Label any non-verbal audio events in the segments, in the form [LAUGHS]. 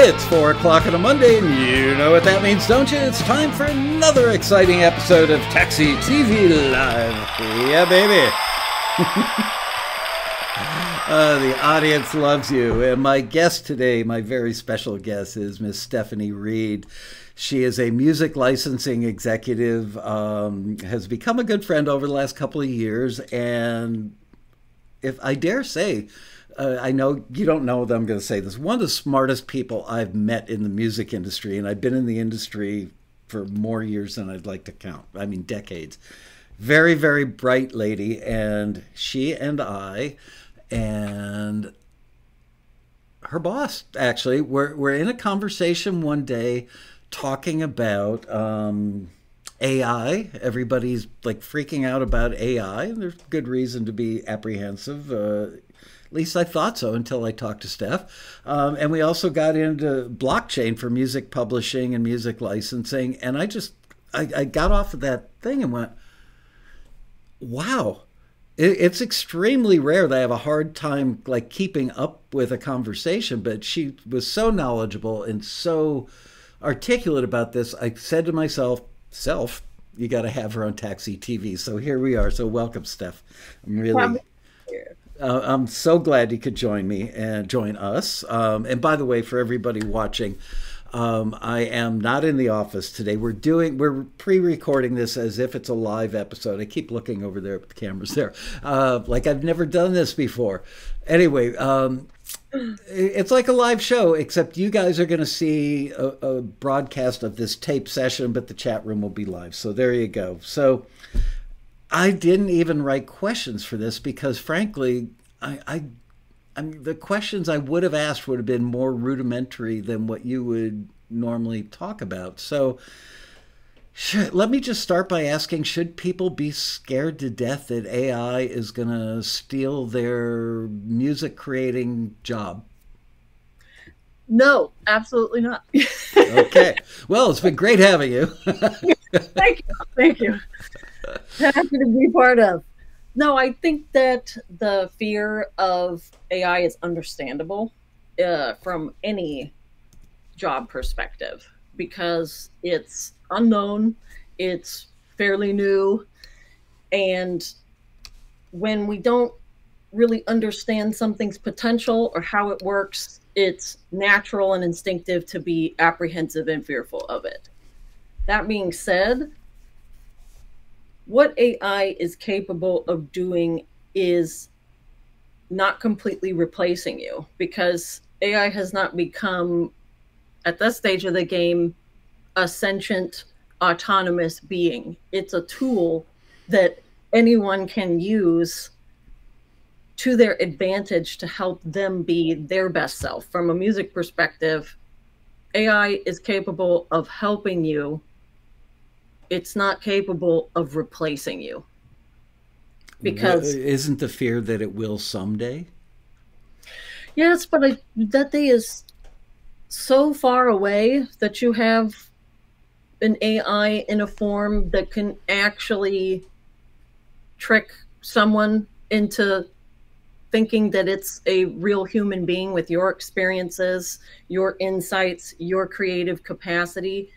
It's 4 o'clock on a Monday, and you know what that means, don't you? It's time for another exciting episode of Taxi TV Live. Yeah, baby. [LAUGHS] uh, the audience loves you. And my guest today, my very special guest, is Miss Stephanie Reid. She is a music licensing executive, um, has become a good friend over the last couple of years, and if I dare say, uh, I know you don't know that I'm going to say this. One of the smartest people I've met in the music industry, and I've been in the industry for more years than I'd like to count. I mean, decades. Very, very bright lady. And she and I, and her boss, actually, we're, we're in a conversation one day talking about. Um, AI. Everybody's like freaking out about AI, and there's good reason to be apprehensive. Uh, at least I thought so until I talked to Steph. Um, and we also got into blockchain for music publishing and music licensing. And I just, I, I got off of that thing and went, wow. It, it's extremely rare that I have a hard time like keeping up with a conversation, but she was so knowledgeable and so articulate about this. I said to myself, self, you got to have her on Taxi TV. So here we are. So welcome, Steph. I'm really uh, I'm so glad you could join me and join us. Um, and by the way, for everybody watching, um, I am not in the office today. We're doing we're pre-recording this as if it's a live episode. I keep looking over there at the cameras there, uh, like I've never done this before. Anyway, um, it's like a live show, except you guys are going to see a, a broadcast of this tape session, but the chat room will be live. So there you go. So I didn't even write questions for this because, frankly, I, I, I mean, the questions I would have asked would have been more rudimentary than what you would normally talk about. So, should, let me just start by asking should people be scared to death that AI is going to steal their music creating job? No, absolutely not. okay. Well, it's been great having you. [LAUGHS] Thank you. Thank you happy to be part of. No, I think that the fear of AI is understandable uh, from any job perspective because it's unknown, it's fairly new, and when we don't really understand something's potential or how it works, it's natural and instinctive to be apprehensive and fearful of it. That being said, what AI is capable of doing is not completely replacing you because AI has not become, at this stage of the game, a sentient, autonomous being. It's a tool that anyone can use to their advantage to help them be their best self. From a music perspective, AI is capable of helping you it's not capable of replacing you. Because isn't the fear that it will someday? Yes but I, that day is so far away that you have an ai in a form that can actually trick someone into thinking that it's a real human being with your experiences your insights your creative capacity.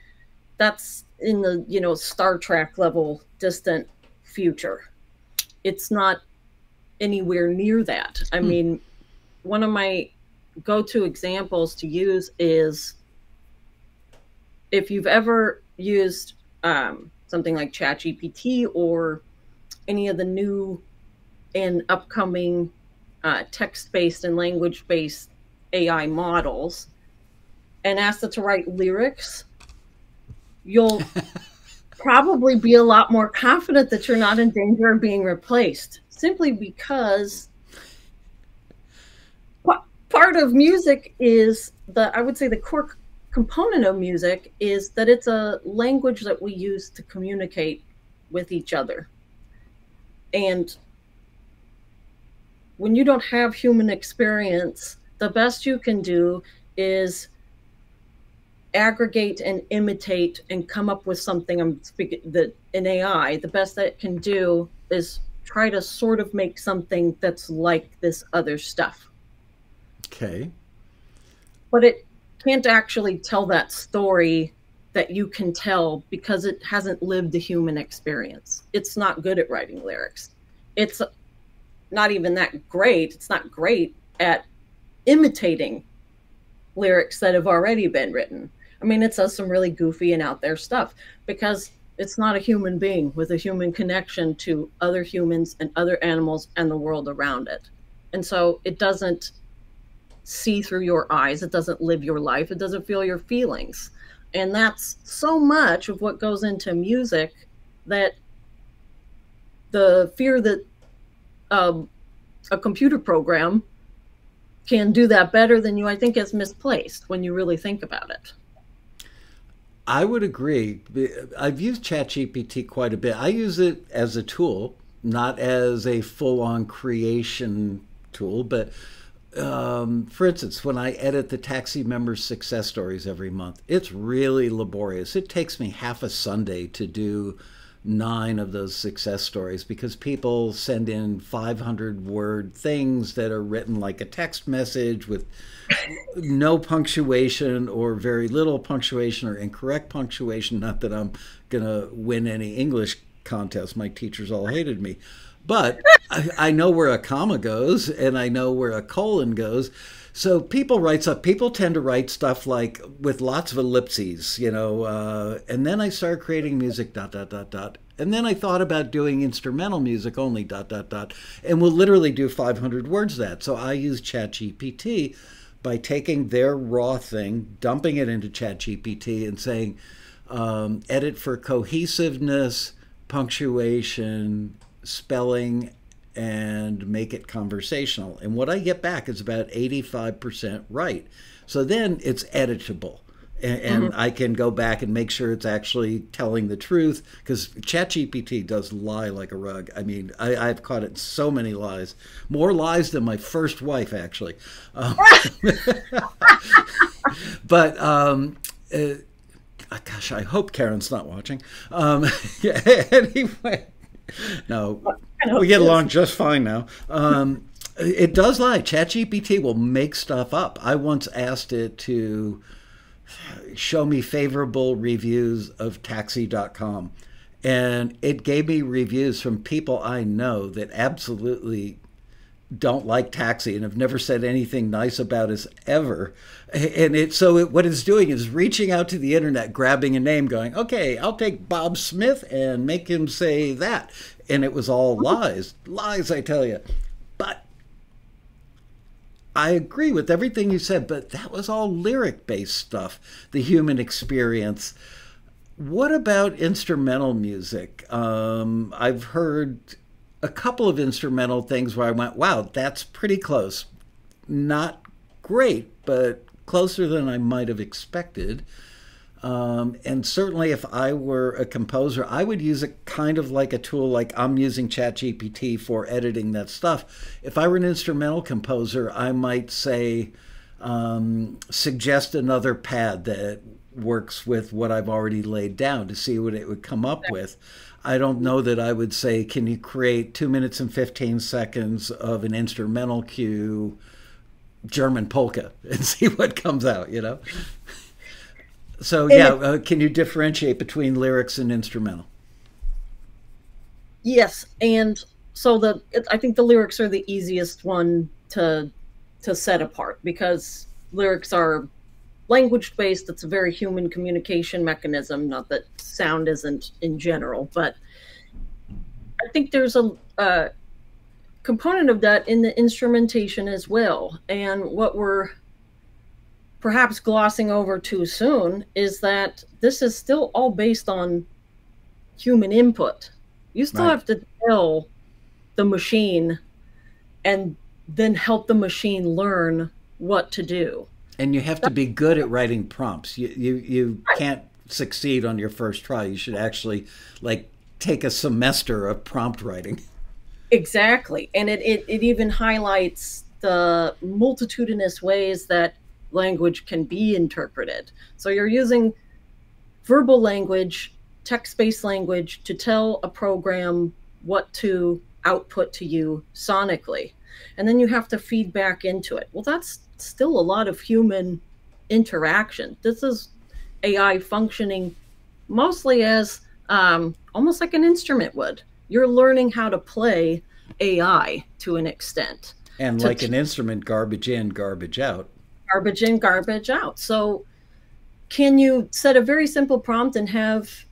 That's in the you know Star Trek level distant future. It's not anywhere near that. I hmm. mean, one of my go-to examples to use is if you've ever used um, something like ChatGPT or any of the new and upcoming uh, text-based and language-based AI models, and asked it to write lyrics you'll probably be a lot more confident that you're not in danger of being replaced simply because part of music is the i would say the core component of music is that it's a language that we use to communicate with each other. And when you don't have human experience the best you can do is aggregate and imitate and come up with something i'm speaking that in ai the best that it can do is try to sort of make something that's like this other stuff okay but it can't actually tell that story that you can tell because it hasn't lived the human experience. It's not good at writing lyrics. It's not even that great. It's not great at imitating lyrics that have already been written. I mean, it says some really goofy and out there stuff because it's not a human being with a human connection to other humans and other animals and the world around it. And so it doesn't see through your eyes, it doesn't live your life, it doesn't feel your feelings. And that's so much of what goes into music that the fear that um, a computer program can do that better than you, I think, is misplaced when you really think about it. I would agree. I've used ChatGPT quite a bit. I use it as a tool, not as a full on creation tool, but um, for instance, when I edit the taxi members' success stories every month, it's really laborious. It takes me half a Sunday to do nine of those success stories because people send in 500 word things that are written like a text message with no punctuation or very little punctuation or incorrect punctuation. Not that I'm going to win any English contest. My teachers all hated me. But I, I know where a comma goes and I know where a colon goes. So people write stuff. People tend to write stuff like with lots of ellipses, you know. Uh, and then I started creating music. Dot dot dot dot. And then I thought about doing instrumental music only. Dot dot dot. And we'll literally do 500 words that. So I use ChatGPT by taking their raw thing, dumping it into ChatGPT, and saying, um, edit for cohesiveness, punctuation, spelling, and make it conversational. And what I get back is about 85% right. So then it's editable. And, and mm-hmm. I can go back and make sure it's actually telling the truth because ChatGPT does lie like a rug. I mean, I, have caught it so many lies, more lies than my first wife, actually. Um, [LAUGHS] but um, uh, gosh, I hope Karen's not watching. Um, [LAUGHS] yeah, [LAUGHS] anyway, no, we get along just fine now. Um, it does lie. ChatGPT will make stuff up. I once asked it to show me favorable reviews of taxi.com. And it gave me reviews from people I know that absolutely don't like taxi and have never said anything nice about us ever. And it so it, what it's doing is reaching out to the internet, grabbing a name, going, "Okay, I'll take Bob Smith and make him say that." And it was all lies, lies, I tell you. I agree with everything you said, but that was all lyric based stuff, the human experience. What about instrumental music? Um, I've heard a couple of instrumental things where I went, wow, that's pretty close. Not great, but closer than I might have expected. Um, and certainly, if I were a composer, I would use it kind of like a tool, like I'm using ChatGPT for editing that stuff. If I were an instrumental composer, I might say, um, suggest another pad that works with what I've already laid down to see what it would come up with. I don't know that I would say, can you create two minutes and 15 seconds of an instrumental cue, German polka, [LAUGHS] and see what comes out, you know? So yeah, uh, can you differentiate between lyrics and instrumental? Yes, and so the it, I think the lyrics are the easiest one to to set apart because lyrics are language based. It's a very human communication mechanism. Not that sound isn't in general, but I think there's a, a component of that in the instrumentation as well. And what we're perhaps glossing over too soon is that this is still all based on human input. You still right. have to tell the machine and then help the machine learn what to do. And you have to be good at writing prompts. You you, you can't succeed on your first try. You should actually like take a semester of prompt writing. Exactly. And it, it, it even highlights the multitudinous ways that language can be interpreted. So you're using verbal language, text based language to tell a program what to output to you sonically. And then you have to feed back into it. Well, that's still a lot of human interaction. This is AI functioning mostly as um, almost like an instrument would. You're learning how to play AI to an extent. And like an instrument, garbage in, garbage out. Garbage in, garbage out. So, can you set a very simple prompt and have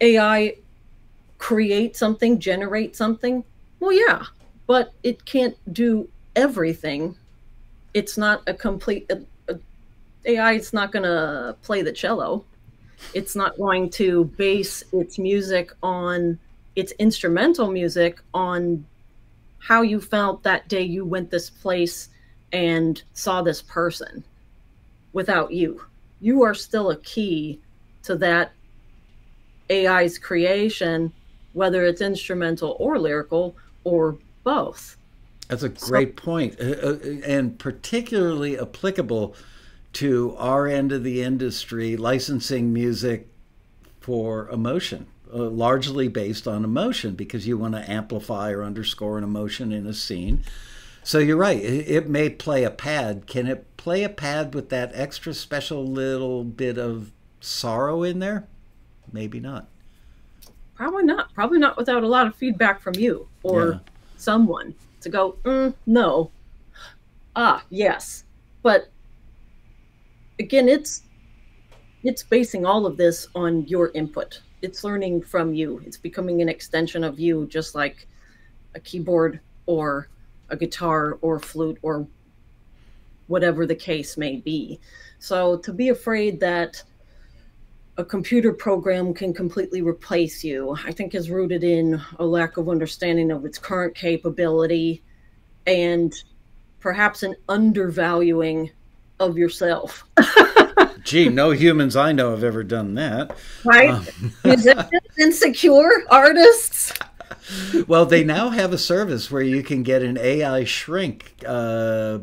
AI create something, generate something? Well, yeah, but it can't do everything. It's not a complete uh, uh, a, a, AI. It's not going to play the cello. It's not going to base its music on its instrumental music on how you felt that day you went this place and saw this person without you. You are still a key to that AI's creation, whether it's instrumental or lyrical or both. That's a great so, point, uh, uh, and particularly applicable to our end of the industry, licensing music for emotion, uh, largely based on emotion, because you want to amplify or underscore an emotion in a scene. So you're right. It, it may play a pad. Can it play a pad with that extra special little bit of sorrow in there? Maybe not. Probably not. Probably not without a lot of feedback from you or yeah. someone to go, mm, no. Ah, yes. But again, it's it's basing all of this on your input. It's learning from you. It's becoming an extension of you, just like a keyboard or a guitar or flute or whatever the case may be. So to be afraid that a computer program can completely replace you, I think is rooted in a lack of understanding of its current capability and perhaps an undervaluing of yourself. [LAUGHS] Gee, no humans I know have ever done that. Right? Um, [LAUGHS] Musicians, insecure artists. [LAUGHS] Well, they now have a service where you can get an AI shrink uh,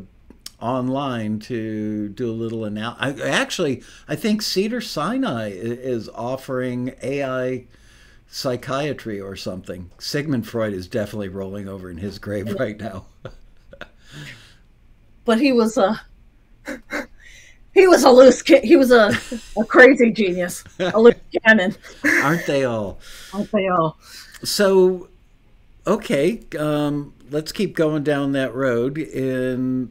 online to do a little analysis. Actually, I think Cedars-Sinai is offering AI psychiatry or something. Sigmund Freud is definitely rolling over in his grave right now. [LAUGHS] but he was a [LAUGHS] he was a loose kid. He was a, a crazy genius, a loose cannon. Aren't they all? Aren't they all? So, okay, um, let's keep going down that road. In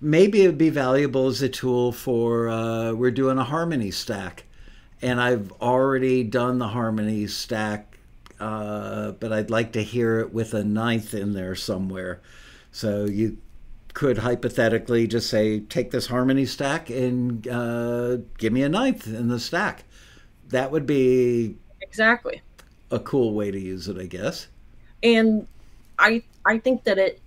maybe it'd be valuable as a tool for uh, we're doing a harmony stack. And i've already done the harmony stack uh, but i'd like to hear it with a ninth in there somewhere. So you could hypothetically just say take this harmony stack and uh, give me a ninth in the stack. That would be exactly a cool way to use it i guess and i i think that it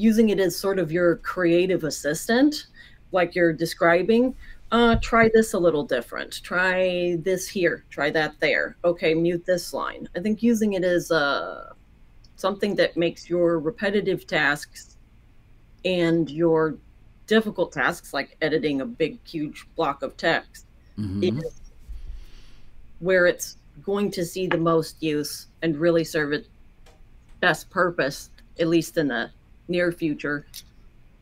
using it as sort of your creative assistant, like you're describing, uh, try this a little different. Try this here. Try that there. Okay, mute this line. I think using it as uh, something that makes your repetitive tasks and your difficult tasks, like editing a big, huge block of text, mm-hmm. where it's going to see the most use and really serve its best purpose, at least in the near future,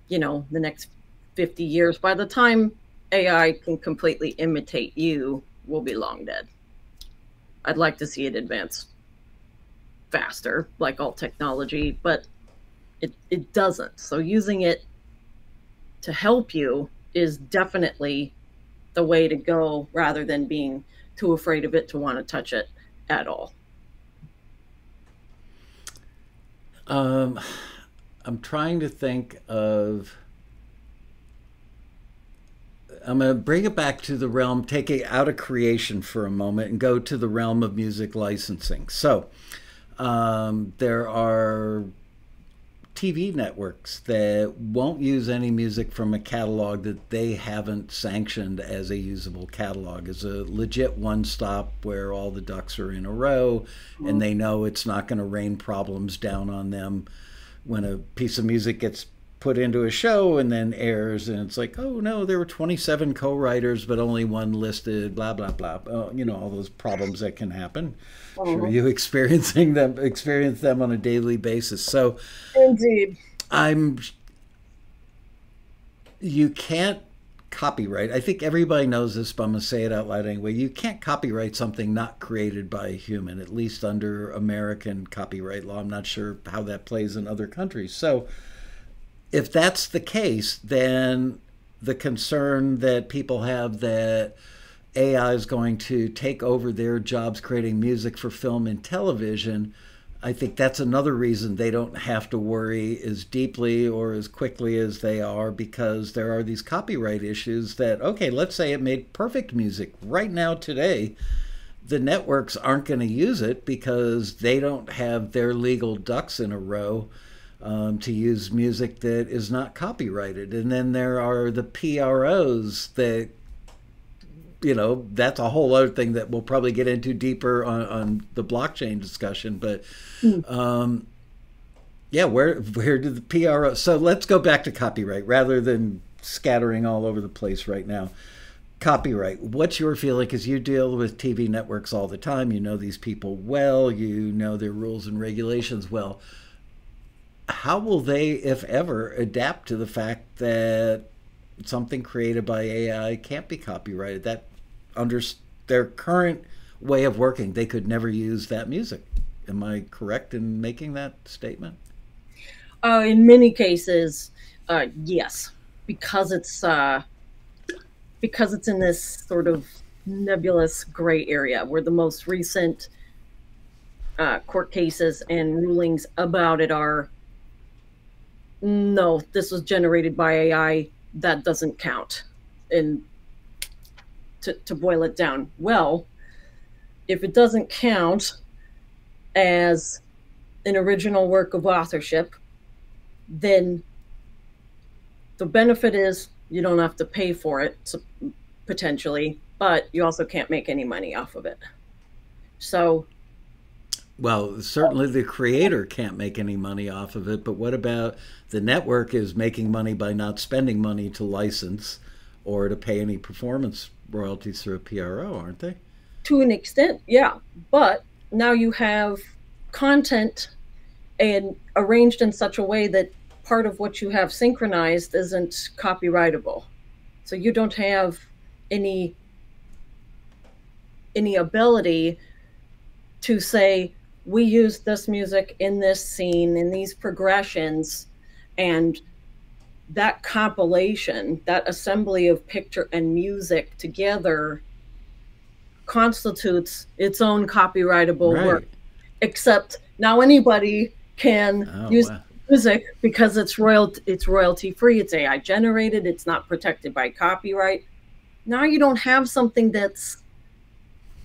you know, the next 50 years, by the time AI can completely imitate you, we'll be long dead. I'd like to see it advance faster, like all technology, but it, it doesn't. So using it to help you is definitely the way to go rather than being too afraid of it to want to touch it at all. Um, I'm trying to think of. I'm going to bring it back to the realm, take it out of creation for a moment, and go to the realm of music licensing. So, um, there are TV networks that won't use any music from a catalog that they haven't sanctioned as a usable catalog, as a legit one stop where all the ducks are in a row and mm-hmm. they know it's not going to rain problems down on them when a piece of music gets put into a show and then airs and it's like oh no there were 27 co-writers but only one listed blah blah blah uh, you know all those problems that can happen oh. sure you [LAUGHS] experiencing them experience them on a daily basis so indeed i'm you can't copyright. I think everybody knows this, but I'm going to say it out loud anyway. You can't copyright something not created by a human, at least under American copyright law. I'm not sure how that plays in other countries. So, if that's the case, then the concern that people have that AI is going to take over their jobs creating music for film and television I think that's another reason they don't have to worry as deeply or as quickly as they are because there are these copyright issues that, okay, let's say it made perfect music right now today. The networks aren't going to use it because they don't have their legal ducks in a row um, to use music that is not copyrighted. And then there are the PROs that you know that's a whole other thing that we'll probably get into deeper on, on the blockchain discussion but mm. um, yeah where where did the pro so let's go back to copyright rather than scattering all over the place right now. Copyright what's your feeling? Because you deal with tv networks all the time. You know these people well. You know their rules and regulations well how will they if ever adapt to the fact that something created by AI can't be copyrighted. That under their current way of working, they could never use that music. Am I correct in making that statement? Uh, in many cases, uh, yes, because it's uh, because it's in this sort of nebulous gray area where the most recent uh, court cases and rulings about it are no, this was generated by AI. That doesn't count. And to, to boil it down. Well, if it doesn't count as an original work of authorship, then the benefit is you don't have to pay for it potentially, but you also can't make any money off of it. So, well, certainly the creator can't make any money off of it, but what about the network is making money by not spending money to license or to pay any performance royalties through a PRO, aren't they? To an extent, yeah. But now you have content and arranged in such a way that part of what you have synchronized isn't copyrightable. So you don't have any any ability to say we use this music in this scene in these progressions and that compilation, that assembly of picture and music together constitutes its own copyrightable right. work. Except now anybody can oh, use wow. music because it's royalty it's royalty free, it's AI generated, it's not protected by copyright. Now you don't have something that's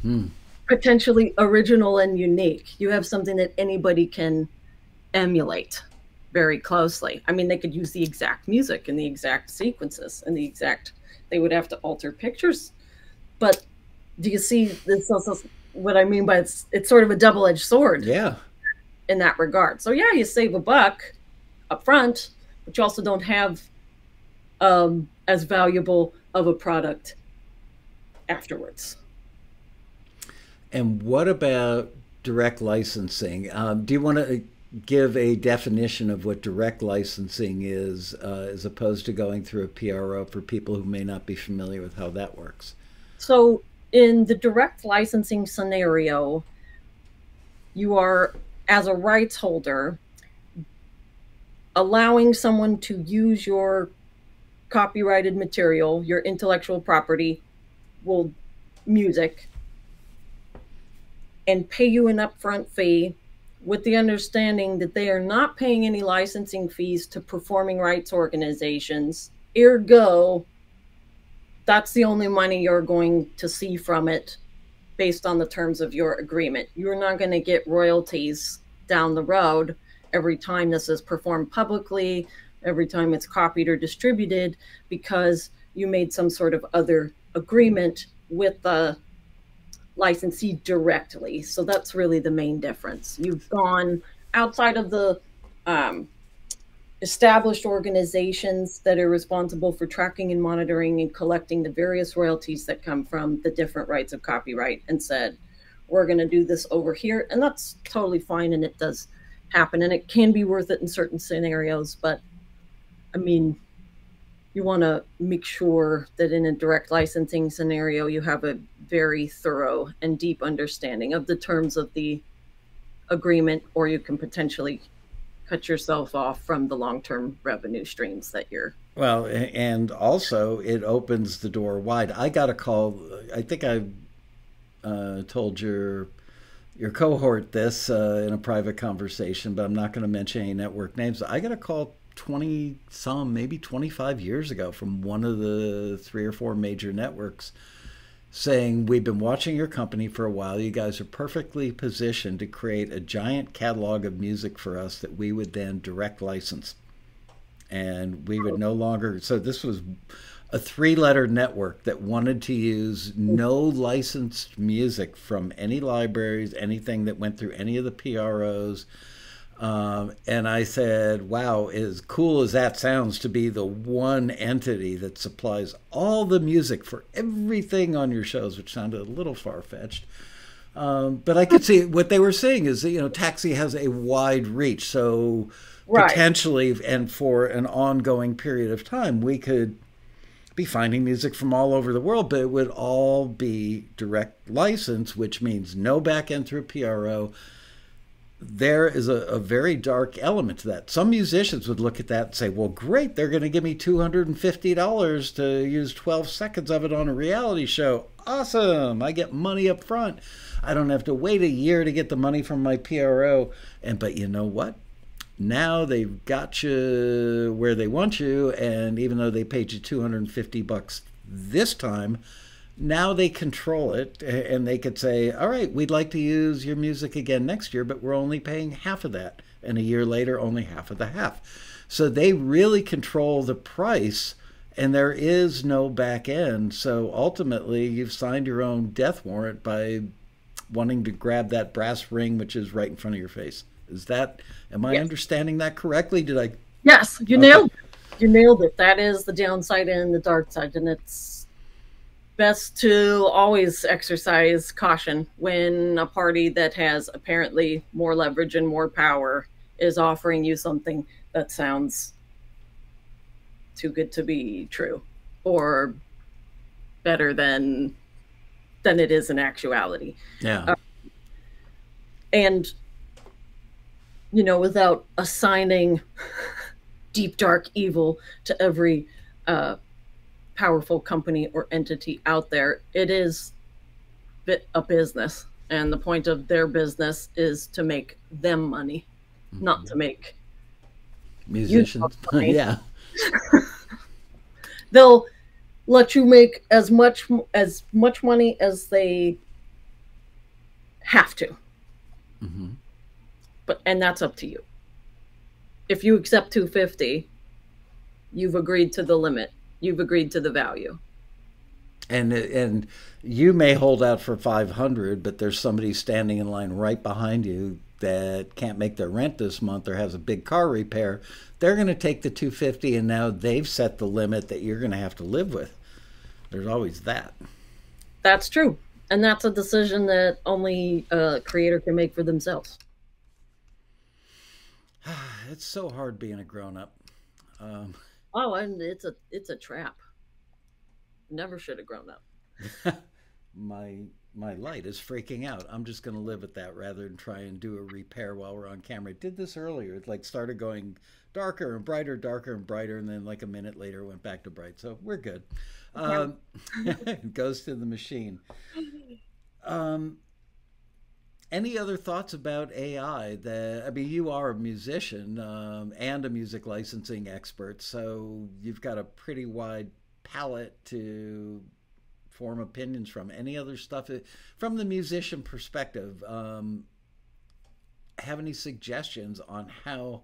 hmm. Potentially original and unique. You have something that anybody can emulate very closely. I mean, they could use the exact music and the exact sequences and the exact, they would have to alter pictures. But do you see this also what I mean by it's, it's sort of a double edged sword? Yeah. In that regard. So, yeah, you save a buck up front, but you also don't have um, as valuable of a product afterwards. And what about direct licensing? Um, do you want to give a definition of what direct licensing is uh, as opposed to going through a PRO for people who may not be familiar with how that works? So, in the direct licensing scenario, you are, as a rights holder, allowing someone to use your copyrighted material, your intellectual property, will music, and pay you an upfront fee with the understanding that they are not paying any licensing fees to performing rights organizations. Ergo, that's the only money you're going to see from it based on the terms of your agreement. You're not going to get royalties down the road every time this is performed publicly, every time it's copied or distributed, because you made some sort of other agreement with the licensee directly. So that's really the main difference. You've gone outside of the um, established organizations that are responsible for tracking and monitoring and collecting the various royalties that come from the different rights of copyright and said, we're going to do this over here. And that's totally fine. And it does happen. And it can be worth it in certain scenarios. But I mean, you want to make sure that in a direct licensing scenario, you have a very thorough and deep understanding of the terms of the agreement, or you can potentially cut yourself off from the long term revenue streams that you're. Well, and also it opens the door wide. I got a call, I think I uh, told your your cohort this uh, in a private conversation, but I'm not going to mention any network names. I got a call 20 some, maybe 25 years ago from one of the three or four major networks saying, We've been watching your company for a while. You guys are perfectly positioned to create a giant catalog of music for us that we would then direct license. And we would no longer. So this was a three letter network that wanted to use no licensed music from any libraries, anything that went through any of the PROs. Um, and I said, wow, as cool as that sounds to be the one entity that supplies all the music for everything on your shows, which sounded a little far fetched. Um, but I could see what they were saying is that, you know, Taxi has a wide reach. So right. potentially, and for an ongoing period of time, we could be finding music from all over the world, but it would all be direct license, which means no back end through PRO, there is a, a, very dark element to that. Some musicians would look at that and say, well, great, they're going to give me $250 to use 12 seconds of it on a reality show. Awesome. I get money up front. I don't have to wait a year to get the money from my PRO. And but you know what? Now they've got you where they want you, and even though they paid you 250 bucks this time, now they control it and they could say, all right, we'd like to use your music again next year, but we're only paying half of that. And a year later, only half of the half. So they really control the price and there is no back end. So ultimately, you've signed your own death warrant by wanting to grab that brass ring, which is right in front of your face. Is that, am I yes. understanding that correctly? Did I? Yes, you okay. nailed You nailed it. That is the downside and the dark side. And it's, best to always exercise caution when a party that has apparently more leverage and more power is offering you something that sounds too good to be true or better than than it is in actuality. Yeah. Uh, and you know without assigning [LAUGHS] deep dark evil to every uh, powerful company or entity out there. It is a business, and the point of their business is to make them money, mm-hmm. not to make musicians. Money. [LAUGHS] yeah, [LAUGHS] they'll let you make as much as much money as they have to. Mm-hmm. But and that's up to you. If you accept 250, you've agreed to the limit you've agreed to the value. And and you may hold out for 500, but there's somebody standing in line right behind you that can't make their rent this month or has a big car repair. They're going to take the 250 and now they've set the limit that you're going to have to live with. There's always that. That's true. And that's a decision that only a creator can make for themselves. [SIGHS] it's so hard being a grown up. Um, Oh, and it's a it's a trap. Never should have grown up. [LAUGHS] my my light is freaking out. I'm just going to live at that rather than try and do a repair while we're on camera. I did this earlier. It like started going darker and brighter, darker and brighter, and then like a minute later went back to bright. So we're good. Um, [LAUGHS] goes to the machine. Um, any other thoughts about AI? That I mean, you are a musician um, and a music licensing expert, so you've got a pretty wide palette to form opinions from. Any other stuff uh, from the musician perspective? Um, have any suggestions on how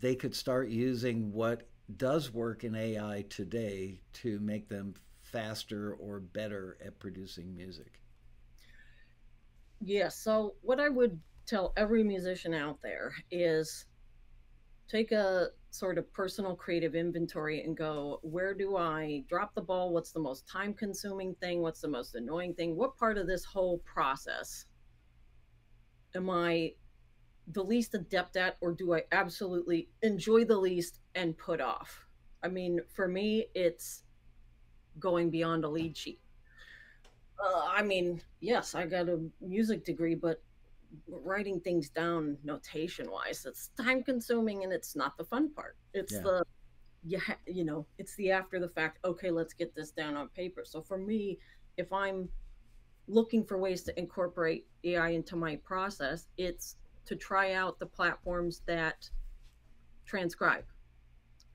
they could start using what does work in AI today to make them faster or better at producing music? Yeah. So what I would tell every musician out there is take a sort of personal creative inventory and go, where do I drop the ball? What's the most time consuming thing? What's the most annoying thing? What part of this whole process am I the least adept at, or do I absolutely enjoy the least and put off? I mean, for me, it's going beyond a lead sheet. Uh, I mean, yes, I got a music degree, but writing things down notation wise, it's time consuming and it's not the fun part. It's yeah. the you ha- you know, it's the after the fact. Okay, let's get this down on paper. So for me, if I'm looking for ways to incorporate AI into my process, it's to try out the platforms that transcribe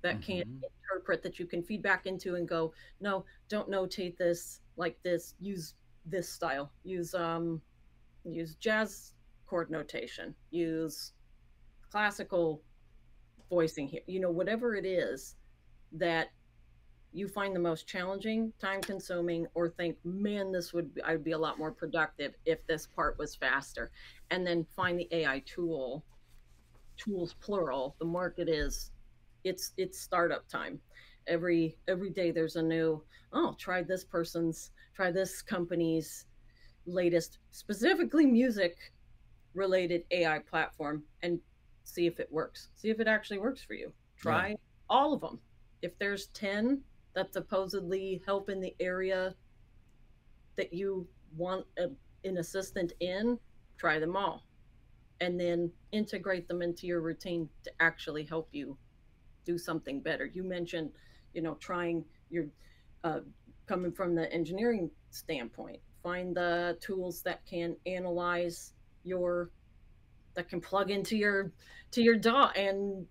that mm-hmm. can interpret that you can feedback into and go no don't notate this like this use this style. Use um use jazz chord notation. Use classical voicing here. You know whatever it is that you find the most challenging time consuming or think man this would be, i'd be a lot more productive if this part was faster. And then find the ai tool tools plural the market is it's it's startup time every every day there's a new oh try this person's try this company's latest specifically music related ai platform and see if it works see if it actually works for you try yeah. all of them if there's 10 that supposedly help in the area that you want a, an assistant in try them all and then integrate them into your routine to actually help you do something better. You mentioned, you know, trying your uh, coming from the engineering standpoint, find the tools that can analyze your that can plug into your to your DAW and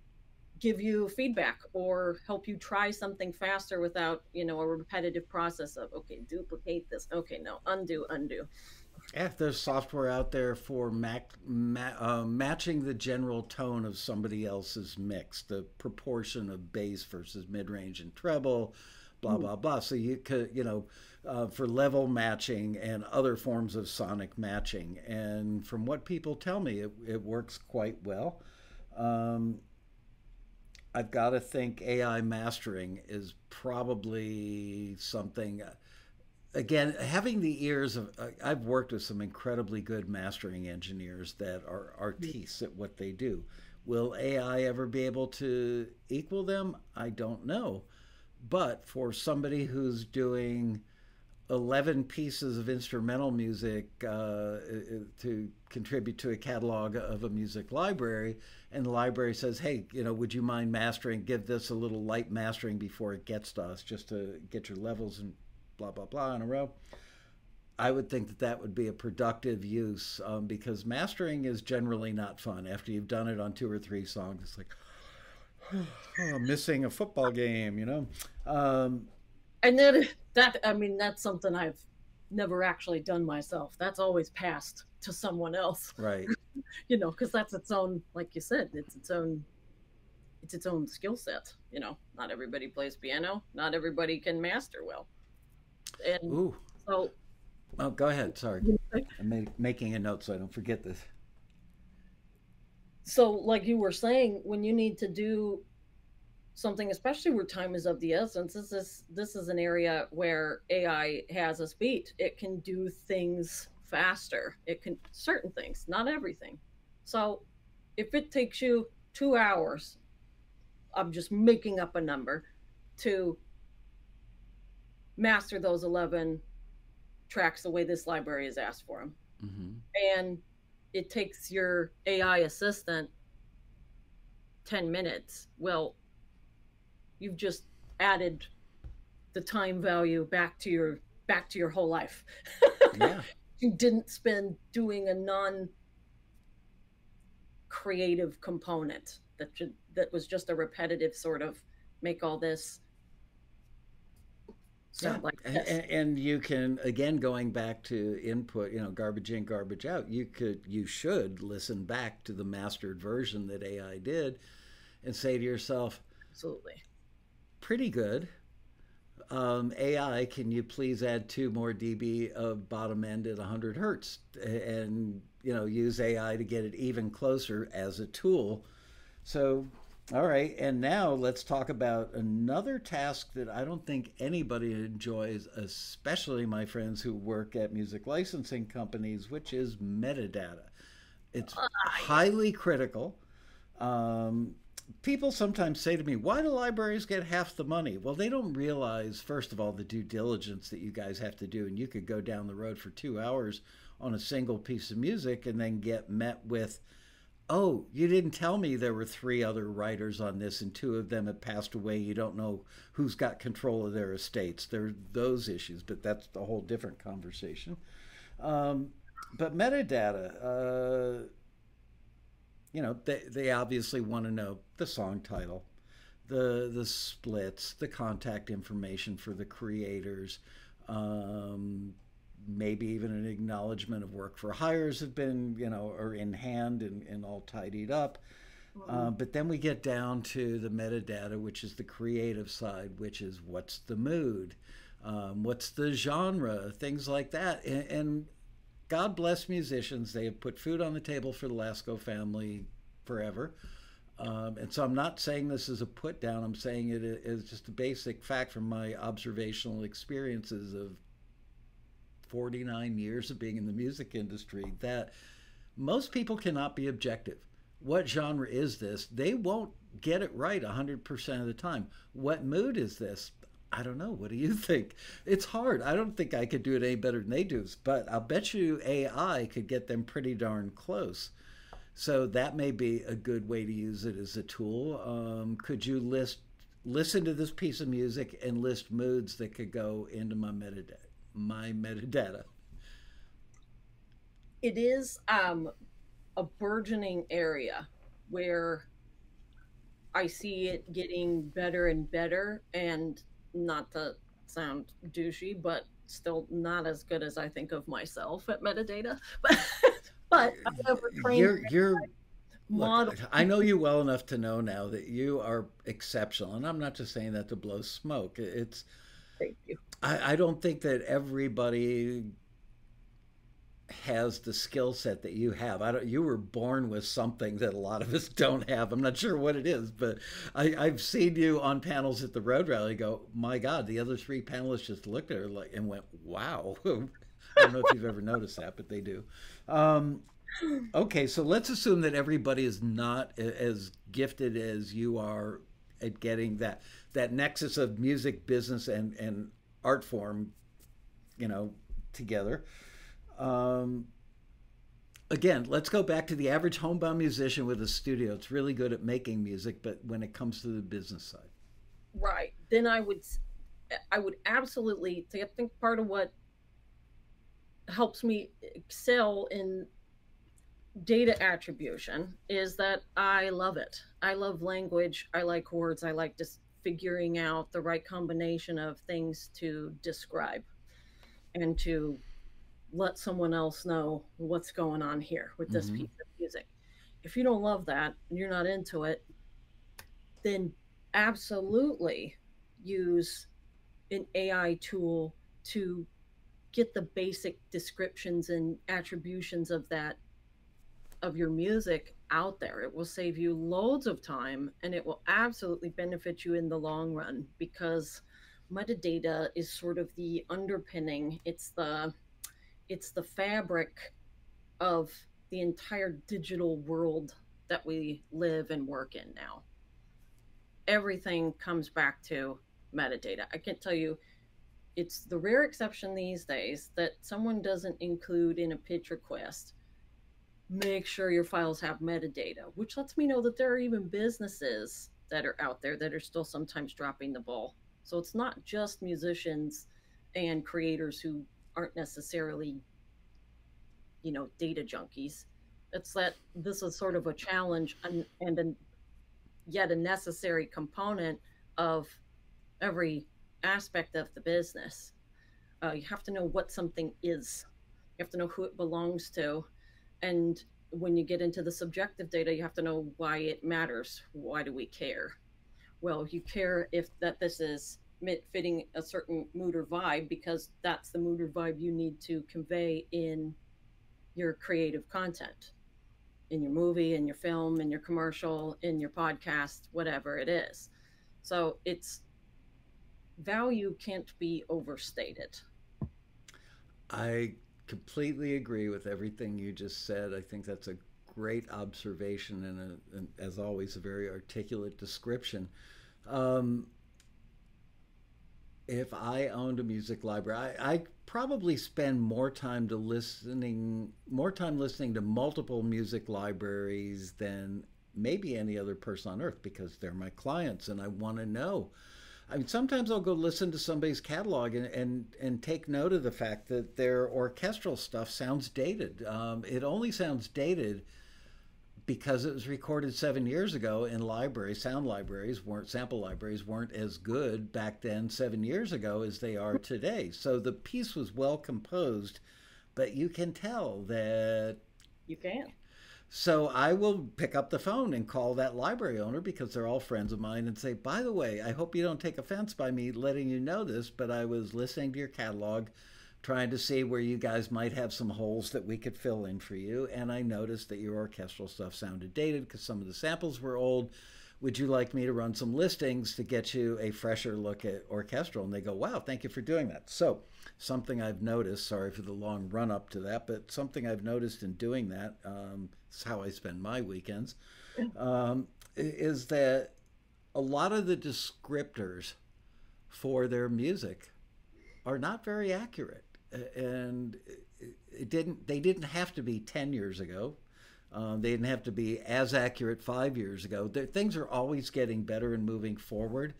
give you feedback or help you try something faster without you know a repetitive process of okay duplicate this. Okay no undo undo yeah, there's software out there for mac, ma- uh, matching the general tone of somebody else's mix, the proportion of bass versus mid range and treble, blah blah blah. So you could, you know, uh, for level matching and other forms of sonic matching. And from what people tell me, it, it works quite well. Um, I've got to think AI mastering is probably something. Again, having the ears of, I've worked with some incredibly good mastering engineers that are artistes at what they do. Will AI ever be able to equal them? I don't know. But for somebody who's doing 11 pieces of instrumental music uh, uh, to contribute to a catalog of a music library, and the library says, hey, you know, would you mind mastering? Give this a little light mastering before it gets to us, just to get your levels and blah blah blah in a row. I would think that that would be a productive use um, because mastering is generally not fun. After you've done it on two or three songs, it's like [SIGHS] oh, missing a football game, you know. Um, and then that I mean that's something I've never actually done myself. That's always passed to someone else, right? [LAUGHS] you know, because that's its own, like you said, it's its own it's its own skill set. You know, not everybody plays piano. Not everybody can master well. And Ooh. so. Oh, go ahead. Sorry. I'm making a note so I don't forget this. So, like you were saying, when you need to do something, especially where time is of the essence, this is this is an area where AI has a beat. It can do things faster. It can certain things, not everything. So, if it takes you two hours, I'm just making up a number, to master those 11 tracks the way this library has asked for them. Mm-hmm. And it takes your AI assistant 10 minutes. Well, you've just added the time value back to your back to your whole life. [LAUGHS] Yeah. you didn't spend doing a non creative component that should, that was just a repetitive sort of make all this yeah. like and, and, you can again going back to input, you know, garbage in, garbage out. You could, you should listen back to the mastered version that AI did, and say to yourself, absolutely, pretty good. Um, AI, can you please add two more dB of bottom end at 100 hertz, and you know, use AI to get it even closer as a tool. So all right, and now let's talk about another task that I don't think anybody enjoys, especially my friends who work at music licensing companies, which is metadata. It's highly critical um, people sometimes say to me, why do libraries get half the money? Well, they don't realize, first of all, the due diligence that you guys have to do. And you could go down the road for two hours on a single piece of music and then get met with, oh, you didn't tell me there were three other writers on this and two of them have passed away. You don't know who's got control of their estates. There are those issues, but that's a whole different conversation. Um, but metadata, uh, you know, they, they obviously want to know the song title, the the splits, the contact information for the creators, um, maybe even an acknowledgement of work for hires have been, you know, or in hand and, and all tidied up. Mm-hmm. Uh, but then we get down to the metadata, which is the creative side, which is what's the mood, um, what's the genre, things like that. And, and God bless musicians. They have put food on the table for the Laskow family forever. Um, and so I'm not saying this is a put down. I'm saying it is just a basic fact from my observational experiences of 49 years of being in the music industry that most people cannot be objective. What genre is this? They won't get it right 100% of the time. What mood is this? I don't know. What do you [LAUGHS] think? It's hard. I don't think I could do it any better than they do, but I'll bet you AI could get them pretty darn close. So that may be a good way to use it as a tool. Um, could you list listen to this piece of music and list moods that could go into my metadata? My metadata. It is um, a burgeoning area where I see it getting better and better, and not to sound douchey, but still not as good as I think of myself at metadata. [LAUGHS] But but I've overtrained. You're, you're Look, I know you well enough to know now that you are exceptional, and I'm not just saying that to blow smoke. It's. Thank you. I, I don't think that everybody has the skill set that you have. I don't. You were born with something that a lot of us don't have. I'm not sure what it is, but I, I've seen you on panels at the Road Rally. Go, my God! The other three panelists just looked at her like and went, "Wow." [LAUGHS] I don't know if you've ever noticed that, but they do. Um, okay, so let's assume that everybody is not as gifted as you are at getting that that nexus of music, business, and and art form, you know, together. Um, again, let's go back to the average homebound musician with a studio. It's really good at making music, but when it comes to the business side, right? Then I would, I would absolutely. I think part of what helps me excel in data attribution is that I love it. I love language. I like words. I like just figuring out the right combination of things to describe and to let someone else know what's going on here with this mm-hmm. piece of music. If you don't love that and you're not into it, then absolutely use an AI tool to get the basic descriptions and attributions of that of your music out there. It will save you loads of time and it will absolutely benefit you in the long run because metadata is sort of the underpinning. It's the it's the fabric of the entire digital world that we live and work in now. Everything comes back to metadata. I can't tell you it's the rare exception these days that someone doesn't include in a pitch request make sure your files have metadata, which lets me know that there are even businesses that are out there that are still sometimes dropping the ball. So it's not just musicians and creators who aren't necessarily, you know, data junkies. It's that this is sort of a challenge and, and a, yet a necessary component of every aspect of the business. Uh, you have to know what something is. You have to know who it belongs to and when you get into the subjective data you have to know why it matters. Why do we care? Well you care if that this is fitting a certain mood or vibe because that's the mood or vibe you need to convey in your creative content in your movie in your film in your commercial in your podcast whatever it is. So it's value can't be overstated. I completely agree with everything you just said. I think that's a great observation and, a, and as always, a very articulate description. Um, if I owned a music library, I, I probably spend more time to listening, more time listening to multiple music libraries than maybe any other person on earth because they're my clients and I want to know. I mean, sometimes I'll go listen to somebody's catalog and, and, and take note of the fact that their orchestral stuff sounds dated. Um, it only sounds dated because it was recorded seven years ago in libraries, sound libraries weren't sample libraries weren't as good back then seven years ago as they are today. So the piece was well composed, but you can tell that you can. So I will pick up the phone and call that library owner because they're all friends of mine and say, by the way, I hope you don't take offense by me letting you know this, but I was listening to your catalog trying to see where you guys might have some holes that we could fill in for you. And I noticed that your orchestral stuff sounded dated because some of the samples were old. Would you like me to run some listings to get you a fresher look at orchestral? And they go, wow, thank you for doing that. So, something I've noticed, sorry for the long run up to that, but something I've noticed in doing that, um, is how I spend my weekends, um, is that a lot of the descriptors for their music are not very accurate and it didn't they didn't have to be 10 years ago um, they didn't have to be as accurate five years ago. They're, things are always getting better and moving forward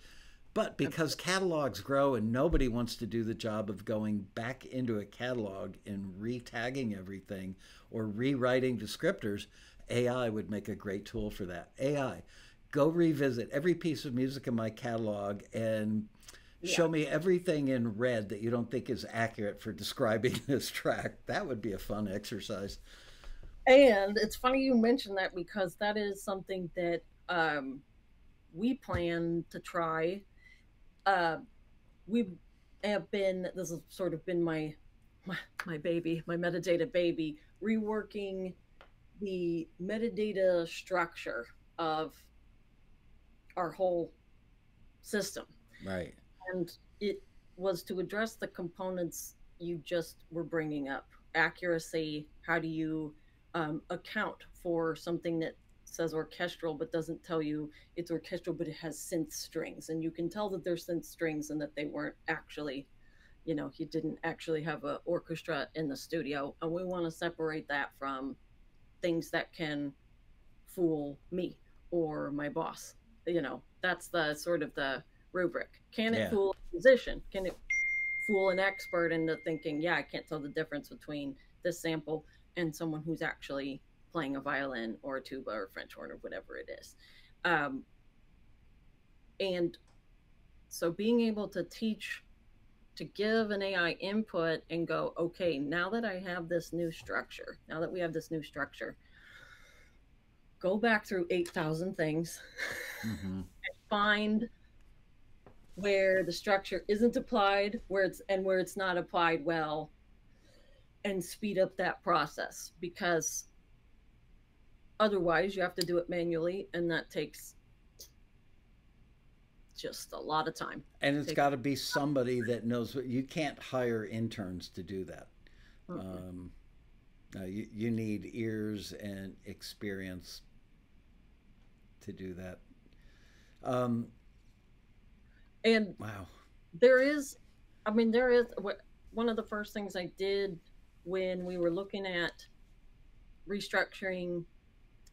but because catalogs grow and nobody wants to do the job of going back into a catalog and re-tagging everything or rewriting descriptors ai would make a great tool for that ai go revisit every piece of music in my catalog and yeah. show me everything in red that you don't think is accurate for describing [LAUGHS] this track. That would be a fun exercise. And it's funny you mentioned that because that is something that um, we plan to try. Uh, we have been, this has sort of been my, my, my baby, my metadata baby, reworking the metadata structure of our whole system. Right and it was to address the components you just were bringing up accuracy how do you um, account for something that says orchestral but doesn't tell you it's orchestral but it has synth strings and you can tell that they're synth strings and that they weren't actually you know he didn't actually have an orchestra in the studio and we want to separate that from things that can fool me or my boss you know that's the sort of the rubric. Can it yeah. fool a musician? Can it fool an expert into thinking, yeah, I can't tell the difference between this sample and someone who's actually playing a violin or a tuba or French horn or whatever it is. Um, and so being able to teach to give an AI input and go, okay, now that I have this new structure, now that we have this new structure, go back through 8,000 things mm-hmm. and find where the structure isn't applied where it's and where it's not applied well and speed up that process because otherwise you have to do it manually and that takes just a lot of time. And it's got to be somebody that knows what you can't hire interns to do that. Um, no, you, you need ears and experience to do that. Um, and wow, there is, I mean, there is one of the first things I did when we were looking at restructuring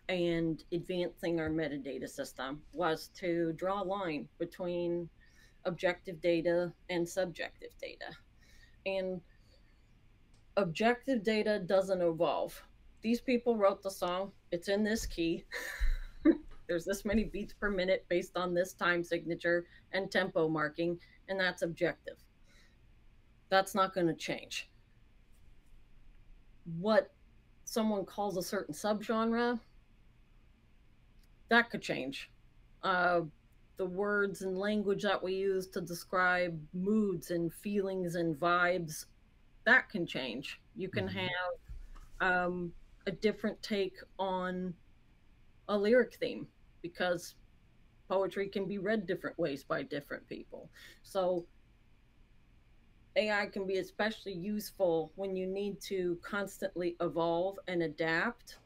and advancing our metadata system was to draw a line between objective data and subjective data. And objective data doesn't evolve. These people wrote the song, it's in this key. [LAUGHS] there's this many beats per minute based on this time signature and tempo marking, and that's objective. That's not going to change. What someone calls a certain subgenre, that could change. Uh, the words and language that we use to describe moods and feelings and vibes, that can change. You can mm-hmm. have um, a different take on a lyric theme because poetry can be read different ways by different people. So AI can be especially useful when you need to constantly evolve and adapt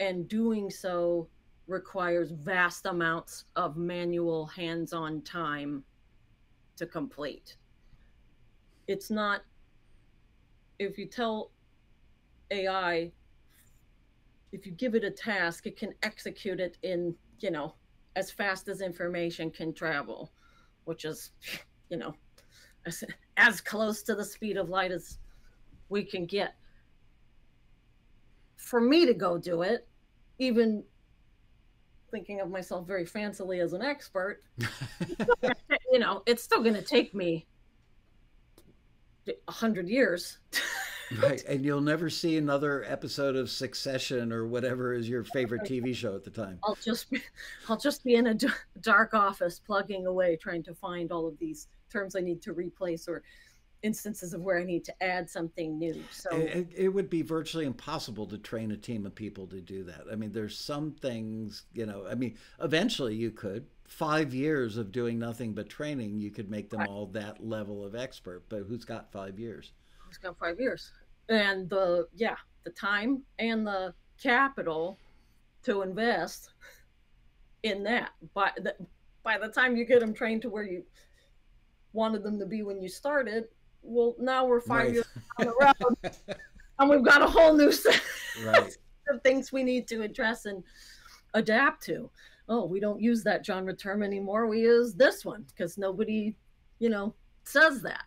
and doing so requires vast amounts of manual hands-on time to complete. It's not if you tell AI if you give it a task, it can execute it in, you know, as fast as information can travel, which is, you know, as, as close to the speed of light as we can get. For me to go do it, even thinking of myself very fancily as an expert, [LAUGHS] you know, it's still going to take me a hundred years. right, and you'll never see another episode of Succession or whatever is your favorite TV show at the time. I'll just, be, I'll just be in a dark office plugging away, trying to find all of these terms I need to replace or instances of where I need to add something new. So it, it, would be virtually impossible to train a team of people to do that. I mean, there's some things, you know, I mean, eventually you could. Five years of doing nothing but training, you could make them all that level of expert. But who's got five years? Who's got five years? And the, yeah, the time and the capital to invest in that. By the, by the time you get them trained to where you wanted them to be when you started, well, now we're five right. years down the road, [LAUGHS] and we've got a whole new set right. [LAUGHS] of things we need to address and adapt to. Oh, we don't use that genre term anymore. We use this one because nobody, you know, says that.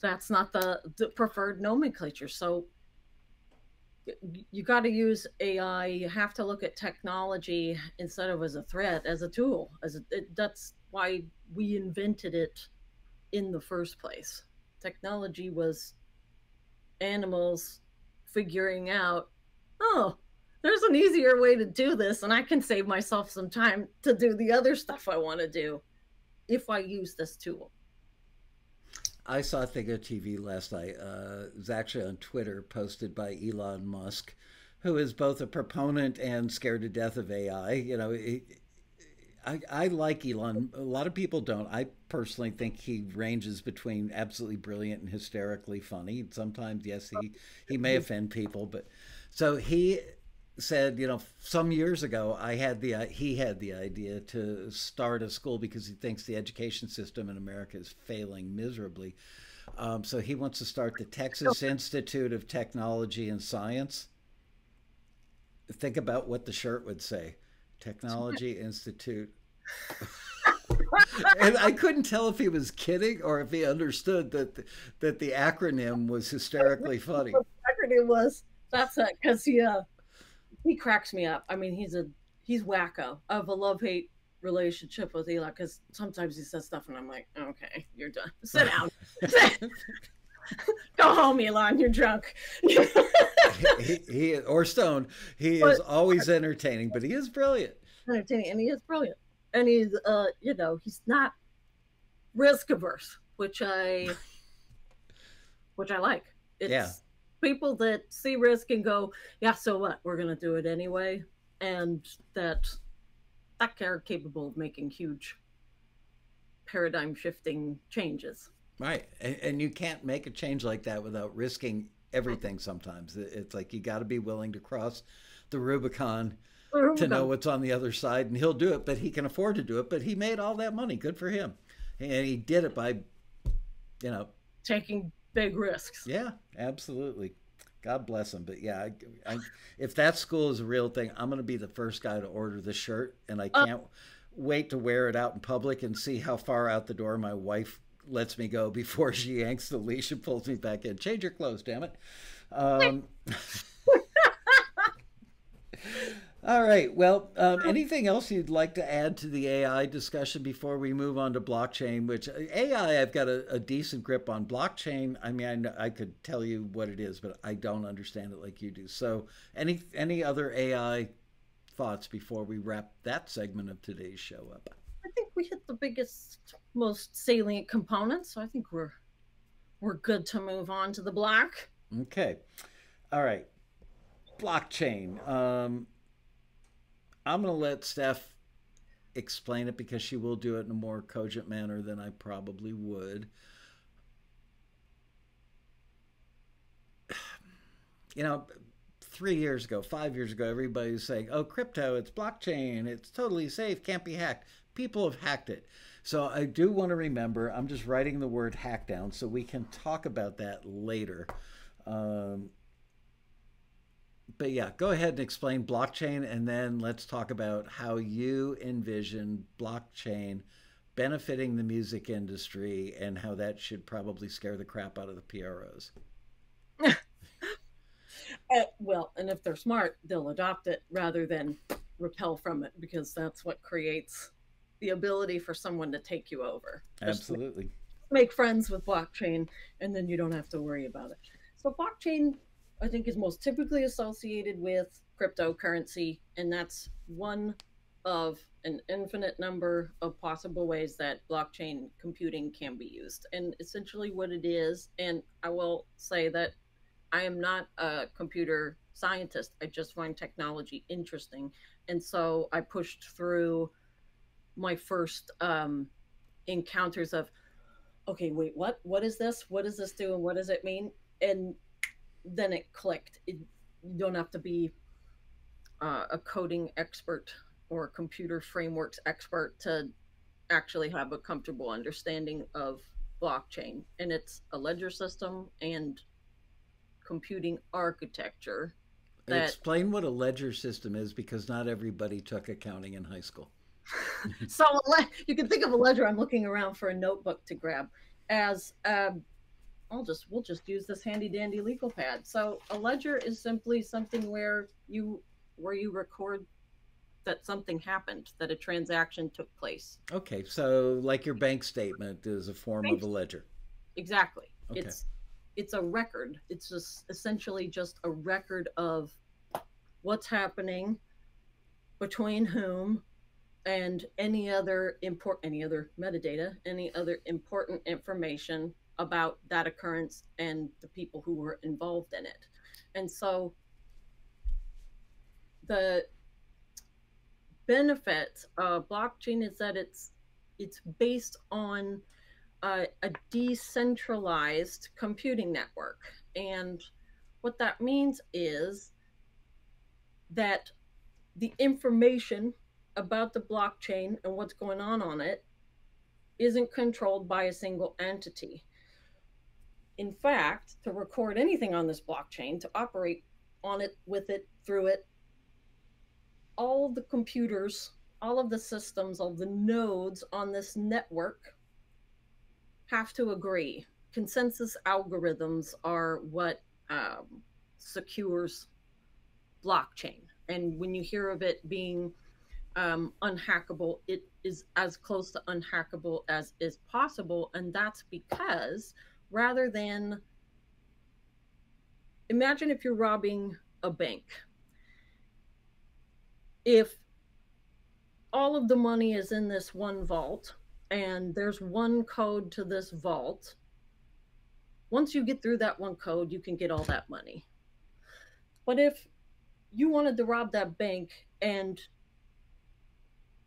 That's not the, the preferred nomenclature. So you got to use AI. You have to look at technology instead of as a threat, as a tool. As a, it, that's why we invented it in the first place technology was animals figuring out, oh, there's an easier way to do this, and I can save myself some time to do the other stuff I want to do if I use this tool. I saw Thing of TV last night. Uh, it was actually on Twitter, posted by Elon Musk, who is both a proponent and scared to death of AI. You know, I, I like Elon. A lot of people don't. I personally think he ranges between absolutely brilliant and hysterically funny. Sometimes, yes, he, he may offend people, but so he said, you know, some years ago, I had the he had the idea to start a school because he thinks the education system in America is failing miserably. Um, so he wants to start the Texas Institute of Technology and Science. Think about what the shirt would say. Technology Institute. [LAUGHS] and I couldn't tell if he was kidding or if he understood that the, that the acronym was hysterically funny. The [LAUGHS] acronym was that's it because he uh, he cracks me up. I mean, he's a he's wacko. of a love hate relationship with Eli because sometimes he says stuff and I'm like, okay, you're done. Sit down. [LAUGHS] [LAUGHS] Go home, Elon. You're drunk. [LAUGHS] he, he, or stoned. He but, is always entertaining, but he is brilliant. Entertaining, and he is brilliant. And he's, uh, you know, he's not risk averse, which I, [LAUGHS] which I like. It's yeah. people that see risk and go, yeah, so what? We're gonna do it anyway, and that that are capable of making huge paradigm shifting changes. Right. And, and, you can't make a change like that without risking everything sometimes. It's like you got to be willing to cross the Rubicon, Rubicon to know what's on the other side. And he'll do it, but he can afford to do it. But he made all that money. Good for him. And he did it by, you know, taking big risks. Yeah, absolutely. God bless him. But yeah, I, I, if that school is a real thing, I'm going to be the first guy to order the shirt. And I uh, can't. Uh, wait to wear it out in public and see how far out the door my wife lets me go [LAUGHS] before she yanks the leash and pulls me back in. Change your clothes, damn it. Um, [LAUGHS] all right. Well, um, anything else you'd like to add to the AI discussion before we move on to blockchain? Which AI, I've got a, a decent grip on. Blockchain, I mean, I, I, could tell you what it is, but I don't understand it like you do. So, any any other AI thoughts before we wrap that segment of today's show up? I think we hit the biggest, most salient components. So I think we're we're good to move on to the block. Okay. All right. Blockchain. Um, I'm going to let Steph explain it because she will do it in a more cogent manner than I probably would. [SIGHS] You know, three years ago, five years ago, everybody was saying, oh, crypto, it's blockchain, it's totally safe, can't be hacked. People have hacked it. So I do want to remember, I'm just writing the word hack down so we can talk about that later. Um, but yeah, go ahead and explain blockchain, and then let's talk about how you envision blockchain benefiting the music industry and how that should probably scare the crap out of the PROs. [LAUGHS] uh, well, and if they're smart, they'll adopt it rather than repel from it because that's what creates the ability for someone to take you over. Absolutely. Make friends with blockchain, and then you don't have to worry about it. So, blockchain I think is most typically associated with cryptocurrency, and that's one of an infinite number of possible ways that blockchain computing can be used. And essentially, what it is, and I will say that I am not a computer scientist, I just find technology interesting. And so I pushed through my first um, encounters of, okay, wait, what? What is this? What does this do? And what does it mean? And then it clicked. It, you don't have to be uh, a coding expert or computer frameworks expert to actually have a comfortable understanding of blockchain. And it's a ledger system and computing architecture. That... Explain what a ledger system is because not everybody took accounting in high school. [LAUGHS] so you can think of a ledger. I'm looking around for a notebook to grab as um, I'll just we'll just use this handy dandy legal pad. So a ledger is simply something where you where you record that something happened, that a transaction took place. Okay, so like your bank statement is a form bank of a ledger. Exactly. Okay. It's it's a record. It's just essentially just a record of what's happening between whom and any other import any other metadata, any other important information about that occurrence and the people who were involved in it. And so the benefit of blockchain is that it's it's based on a decentralized computing network. And what that means is that the information about the blockchain and what's going on on it isn't controlled by a single entity in fact, to record anything on this blockchain, to operate on it, with it, through it, all the computers, all of the systems, all the nodes on this network have to agree. Consensus algorithms are what um, secures blockchain. And when you hear of it being um, unhackable, it is as close to unhackable as is possible. And that's because rather than imagine if you're robbing a bank. If all of the money is in this one vault and there's one code to this vault, once you get through that one code, you can get all that money. But if you wanted to rob that bank and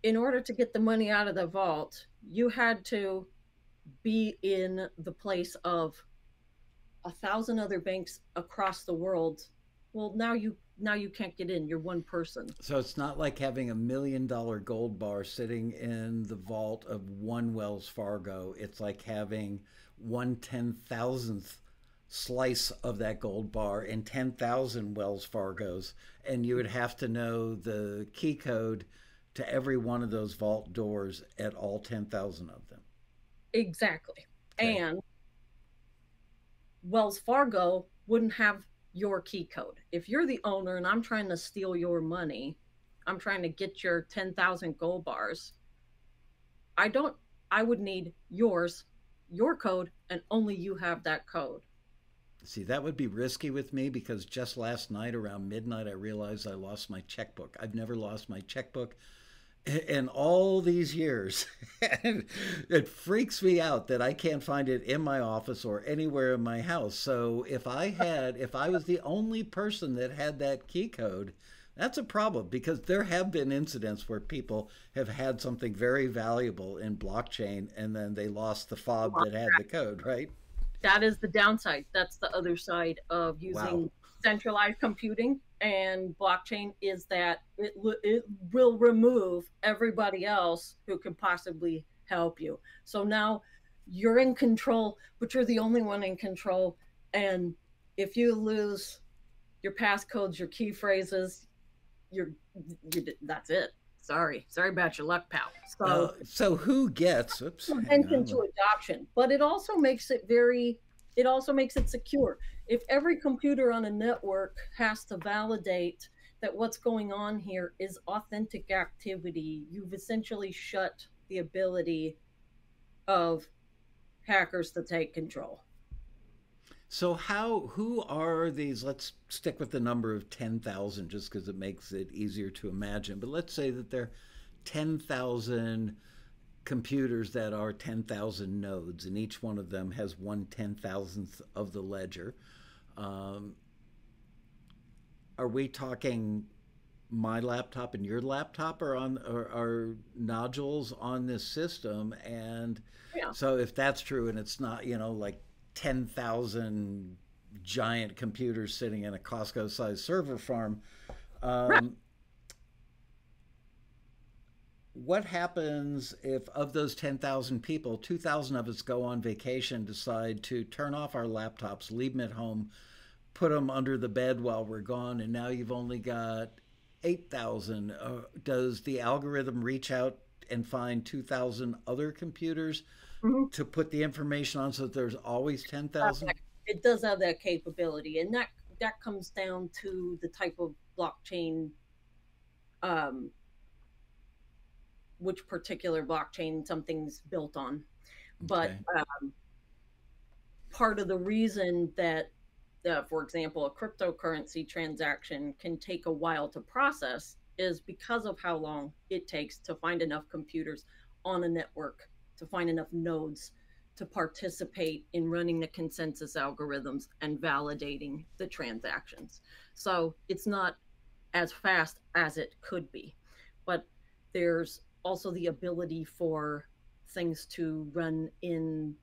in order to get the money out of the vault, you had to be in the place of a thousand other banks across the world. Well now you now you can't get in. You're one person. So it's not like having a million dollar gold bar sitting in the vault of one wells fargo. It's like having one ten thousandth slice of that gold bar in 10,000 wells fargos. And you would have to know the key code to every one of those vault doors at all 10,000 of them Exactly. Okay. And Wells Fargo wouldn't have your key code. If you're the owner and I'm trying to steal your money, I'm trying to get your 10,000 gold bars. I don't, I would need yours, your code, and only you have that code. See, that would be risky with me because just last night around midnight, I realized I lost my checkbook. I've never lost my checkbook in all these years. [LAUGHS] it freaks me out that I can't find it in my office or anywhere in my house. So if I had, if I was the only person that had that key code, that's a problem because there have been incidents where people have had something very valuable in blockchain and then they lost the fob that had the code, right? That is the downside. That's the other side of using wow. Centralized computing and blockchain is that it, it will remove everybody else who could possibly help you. So now you're in control, but you're the only one in control. And if you lose your passcodes, your key phrases, you're, you're that's it. Sorry, sorry about your luck, pal. So, uh, so who gets? Oops, attention to adoption, but it also makes it very. It also makes it secure. If every computer on a network has to validate that what's going on here is authentic activity, you've essentially shut the ability of hackers to take control. So how who are these let's stick with the number of 10,000 just cuz it makes it easier to imagine but let's say that there are 10,000 computers that are 10,000 nodes and each one of them has one ten thousandth of the ledger um, are we talking my laptop and your laptop are on are, are nodules on this system and yeah. so if that's true and it's not you know like 10,000 giant computers sitting in a Costco sized server farm um, right. What happens if of those 10,000 people 2,000 of us go on vacation decide to turn off our laptops leave them at home put them under the bed while we're gone and now you've only got 8,000. Uh, does the algorithm reach out and find 2,000 other computers mm-hmm. to put the information on so that there's always 10,000? It does have that capability. And that, that comes down to the type of blockchain, um, which particular blockchain something's built on. But okay. um, part of the reason that uh, for example, a cryptocurrency transaction can take a while to process is because of how long it takes to find enough computers on a network, to find enough nodes to participate in running the consensus algorithms and validating the transactions. So it's not as fast as it could be. But there's also the ability for things to run in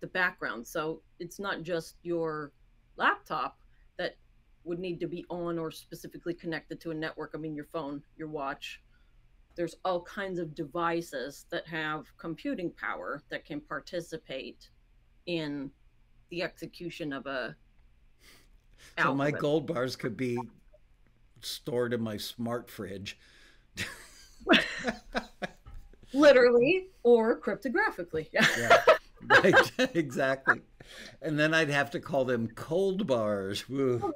the background. So it's not just your laptop that would need to be on or specifically connected to a network. I mean, your phone, your watch. There's all kinds of devices that have computing power that can participate in the execution of a. So my gold bars could be stored in my smart fridge. [LAUGHS] [LAUGHS] Literally or cryptographically. [LAUGHS] yeah. right, [LAUGHS] exactly. And then I'd have to call them cold bars. Woo.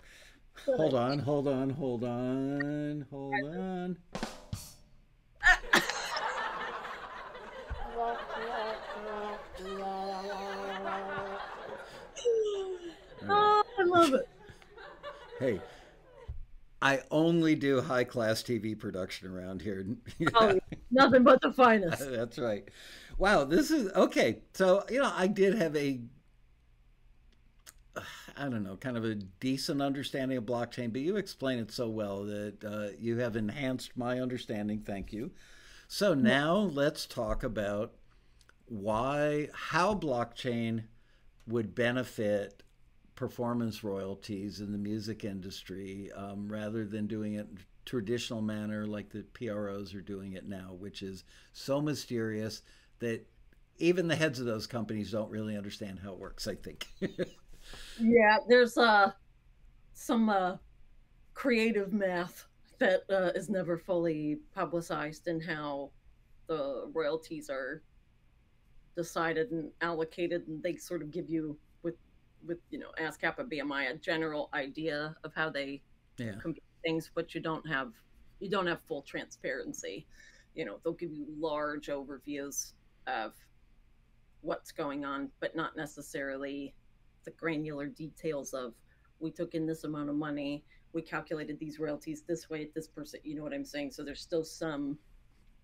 Oh, hold on, hold on, hold on, hold on. oh, I love it. Hey, I only do high class TV production around here. [LAUGHS] oh, nothing but the finest. [LAUGHS] That's right. Wow, this is okay. So, you know, I did have a, [SIGHS] I don't know, kind of a decent understanding of blockchain, but you explain it so well that uh, you have enhanced my understanding. Thank you. So now let's talk about why, how blockchain would benefit performance royalties in the music industry um, rather than doing it in traditional manner like the PROs are doing it now, which is so mysterious that even the heads of those companies don't really understand how it works, I think. [LAUGHS] yeah, there's uh, some uh, creative math that uh, is never fully publicized in how the royalties are decided and allocated, and they sort of give you with you know ASCAP and BMI a general idea of how they yeah. compute things, but you don't have you don't have full transparency. You know, they'll give you large overviews of what's going on, but not necessarily the granular details of we took in this amount of money, we calculated these royalties this way at this percent. You know what I'm saying? So there's still some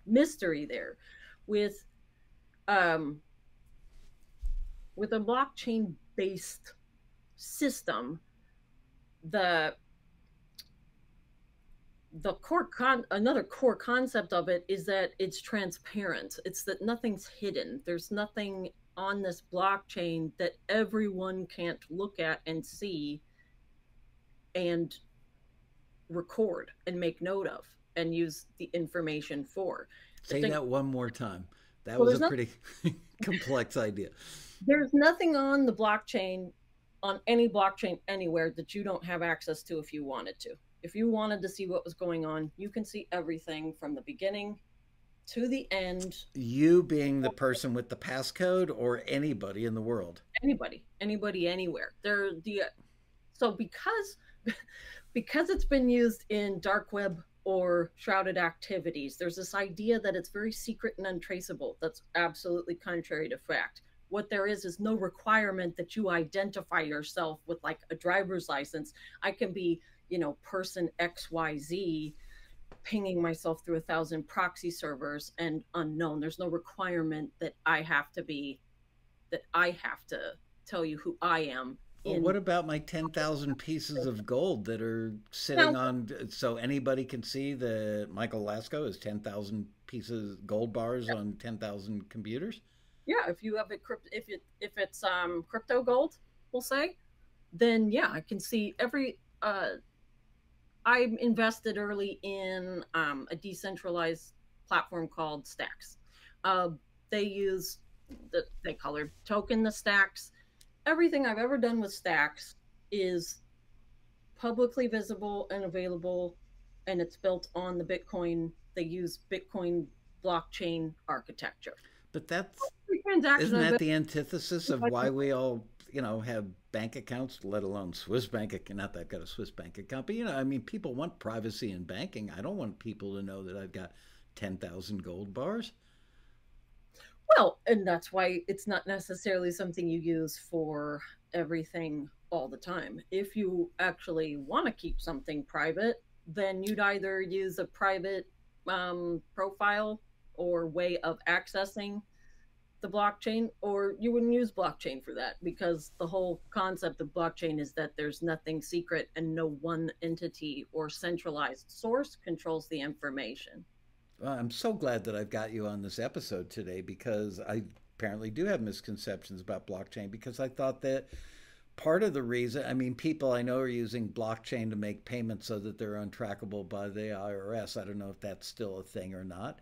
mystery there. With um, with a blockchain based system, the the core con another core concept of it is that it's transparent it's that nothing's hidden there's nothing on this blockchain that everyone can't look at and see and record and make note of and use the information for. Say that one more time. That well, was a pretty [LAUGHS] complex idea. There's nothing on the blockchain, on any blockchain anywhere that you don't have access to if you wanted to. If you wanted to see what was going on, you can see everything from the beginning to the end. You being the person with the passcode or anybody in the world? Anybody, anybody, anywhere. They're the so because [LAUGHS] because it's been used in dark web or shrouded activities, there's this idea that it's very secret and untraceable. That's absolutely contrary to fact. What there is is no requirement that you identify yourself with like a driver's license. I can be, you know, person XYZ pinging myself through a thousand proxy servers and unknown. There's no requirement that I have to be, that I have to tell you who I am. Well, what about my 10,000 pieces of gold that are sitting now, on so anybody can see that Michael Laskow has 10,000 pieces gold bars yeah. on 10,000 computers? Yeah, if you have it if it if it's um crypto gold, we'll say, then yeah, I can see every uh I invested early in um, a decentralized platform called Stacks. Uh, they use the they colored token the Stacks. Everything I've ever done with Stacks is publicly visible and available, and it's built on the Bitcoin. They use Bitcoin blockchain architecture. But that's isn't that the antithesis of why we all you know have bank accounts, let alone Swiss bank account. Not that I've got a Swiss bank account, but you know, I mean, people want privacy in banking. I don't want people to know that I've got ten thousand gold bars. Well, and that's why it's not necessarily something you use for everything all the time. If you actually want to keep something private, then you'd either use a private um, profile or way of accessing the blockchain or you wouldn't use blockchain for that because the whole concept of blockchain is that there's nothing secret and no one entity or centralized source controls the information. Well, I'm so glad that I've got you on this episode today because I apparently do have misconceptions about blockchain because I thought that part of the reason, I mean, people I know are using blockchain to make payments so that they're untrackable by the IRS. I don't know if that's still a thing or not.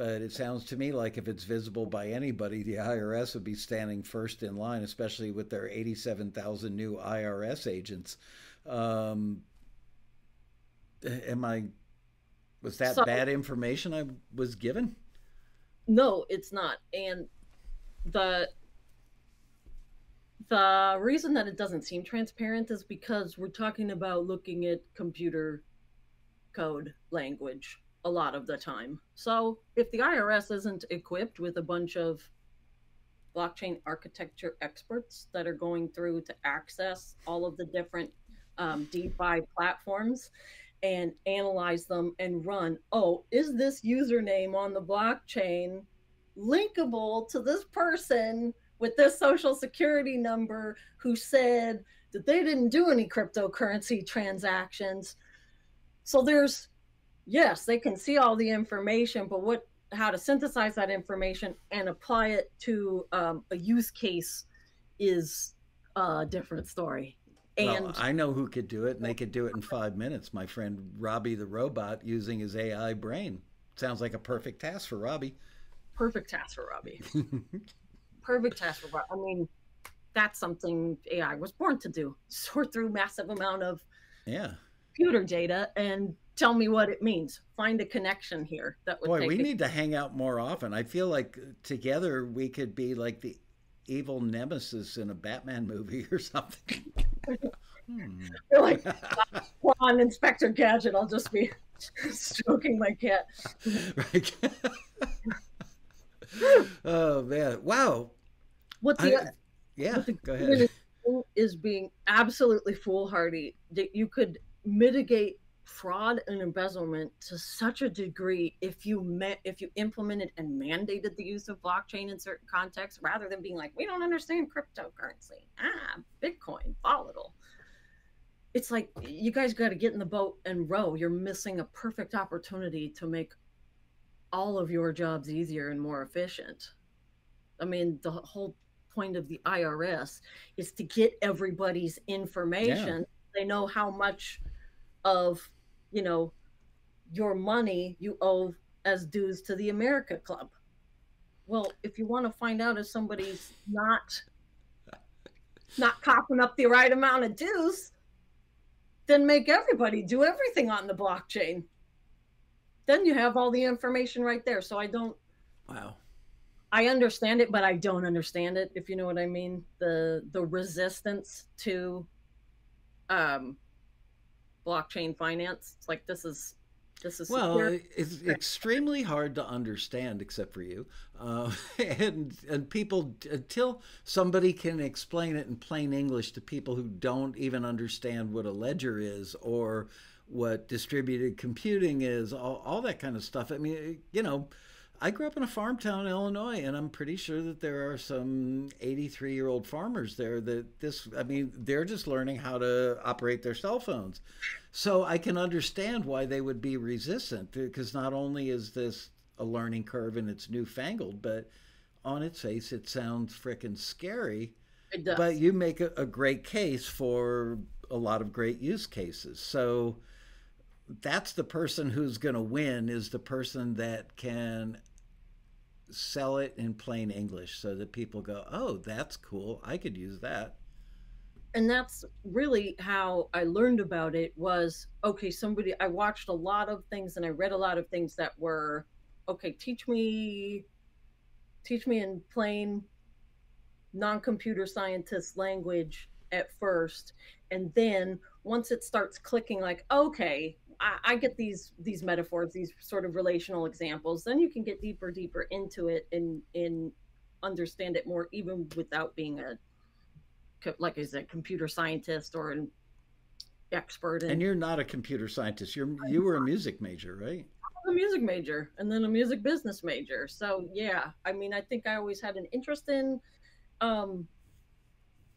But it sounds to me like if it's visible by anybody, the IRS would be standing first in line, especially with their 87,000 new IRS agents. Um, am I, was that so, bad information I was given? No, it's not. And the, the reason that it doesn't seem transparent is because we're talking about looking at computer code language a lot of the time. So if the IRS isn't equipped with a bunch of blockchain architecture experts that are going through to access all of the different um, DeFi platforms and analyze them and run, oh, is this username on the blockchain linkable to this person with this social security number who said that they didn't do any cryptocurrency transactions? So there's yes, they can see all the information, but what how to synthesize that information and apply it to um, a use case is a different story. And well, I know who could do it, and they could do it in five minutes. My friend Robbie the robot using his AI brain sounds like a perfect task for Robbie. Perfect task for Robbie. [LAUGHS] perfect task for Robbie. I mean, that's something AI was born to do: [LAUGHS] sort through massive amount of yeah computer data and tell me what it means. Find a connection here. That would boy. we need to hang out more often. I feel like together we could be like the evil nemesis in a Batman movie [LAUGHS] or something. [LAUGHS] hmm. You're like on Inspector Gadget. I'll just be [LAUGHS] stroking my cat. right. oh man! Wow. What the? I, yeah. What the go ahead. Is being absolutely foolhardy that you could mitigate fraud and embezzlement to such a degree if you met if you implemented and mandated the use of blockchain in certain contexts rather than being like we don't understand cryptocurrency. Ah bitcoin volatile. It's like you guys got to get in the boat and row. You're missing a perfect opportunity to make all of your jobs easier and more efficient. I mean the whole point of the irs is to get everybody's information. Yeah they know how much of you know your money you owe as dues to the America Club. Well, if you want to find out if somebody's not not copping up the right amount of dues, then make everybody do everything on the blockchain. Then you have all the information right there. So I don't Wow. I understand it, but I don't understand it, if you know what I mean. The the resistance to um blockchain finance. It's like this is this is well, secure. it's extremely hard to understand, except for you, uh, [LAUGHS] and and people until somebody can explain it in plain English to people who don't even understand what a ledger is or what distributed computing is, all, all that kind of stuff. I mean, you know I grew up in a farm town in Illinois, and I'm pretty sure that there are some 83 year old farmers there that this, I mean, they're just learning how to operate their cell phones. So I can understand why they would be resistant because not only is this a learning curve and it's newfangled, but on its face, it sounds freaking scary. It does. But you make a, a great case for a lot of great use cases. So that's the person who's going to win is the person that can sell it in plain English so that people go, oh, that's cool. I could use that. And that's really how I learned about it was okay, somebody, I watched a lot of things and I read a lot of things that were, okay, teach me, teach me in plain non computer scientist language at first. And then once it starts clicking, like, okay, I, I, get these these metaphors, these sort of relational examples, then you can get deeper, deeper into it and and understand it more, even without being a like I said, computer scientist or an expert. In, and you're not a computer scientist. You're you were a music major, right? a music major and then a music business major. So yeah, I mean, I think I always had an interest in um,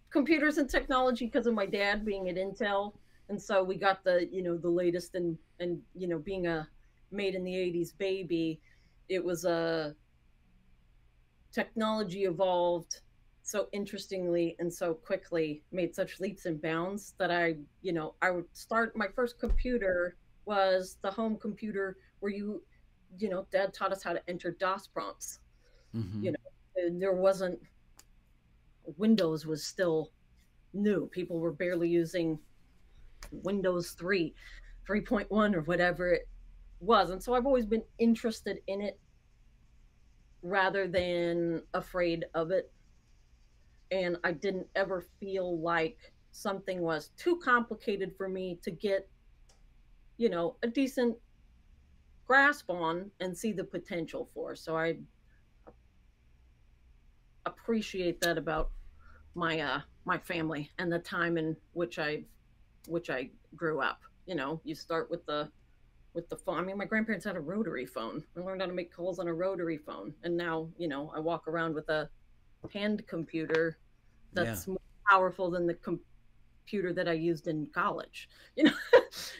computers and technology because of my dad being at Intel and so we got the you know the latest and and you know being a made in the 80s baby it was a technology evolved so interestingly and so quickly made such leaps and bounds that i you know i would start my first computer was the home computer where you you know dad taught us how to enter dos prompts mm-hmm. you know there wasn't windows was still new people were barely using Windows 3, 3.1, or whatever it was. And so I've always been interested in it rather than afraid of it. And I didn't ever feel like something was too complicated for me to get, you know, a decent grasp on and see the potential for. So I appreciate that about my uh my family and the time in which I've which I grew up. You know, you start with the with the phone. I mean, my grandparents had a rotary phone. I learned how to make calls on a rotary phone, and now you know I walk around with a hand computer that's yeah. more powerful than the computer that I used in college. [LAUGHS] You know,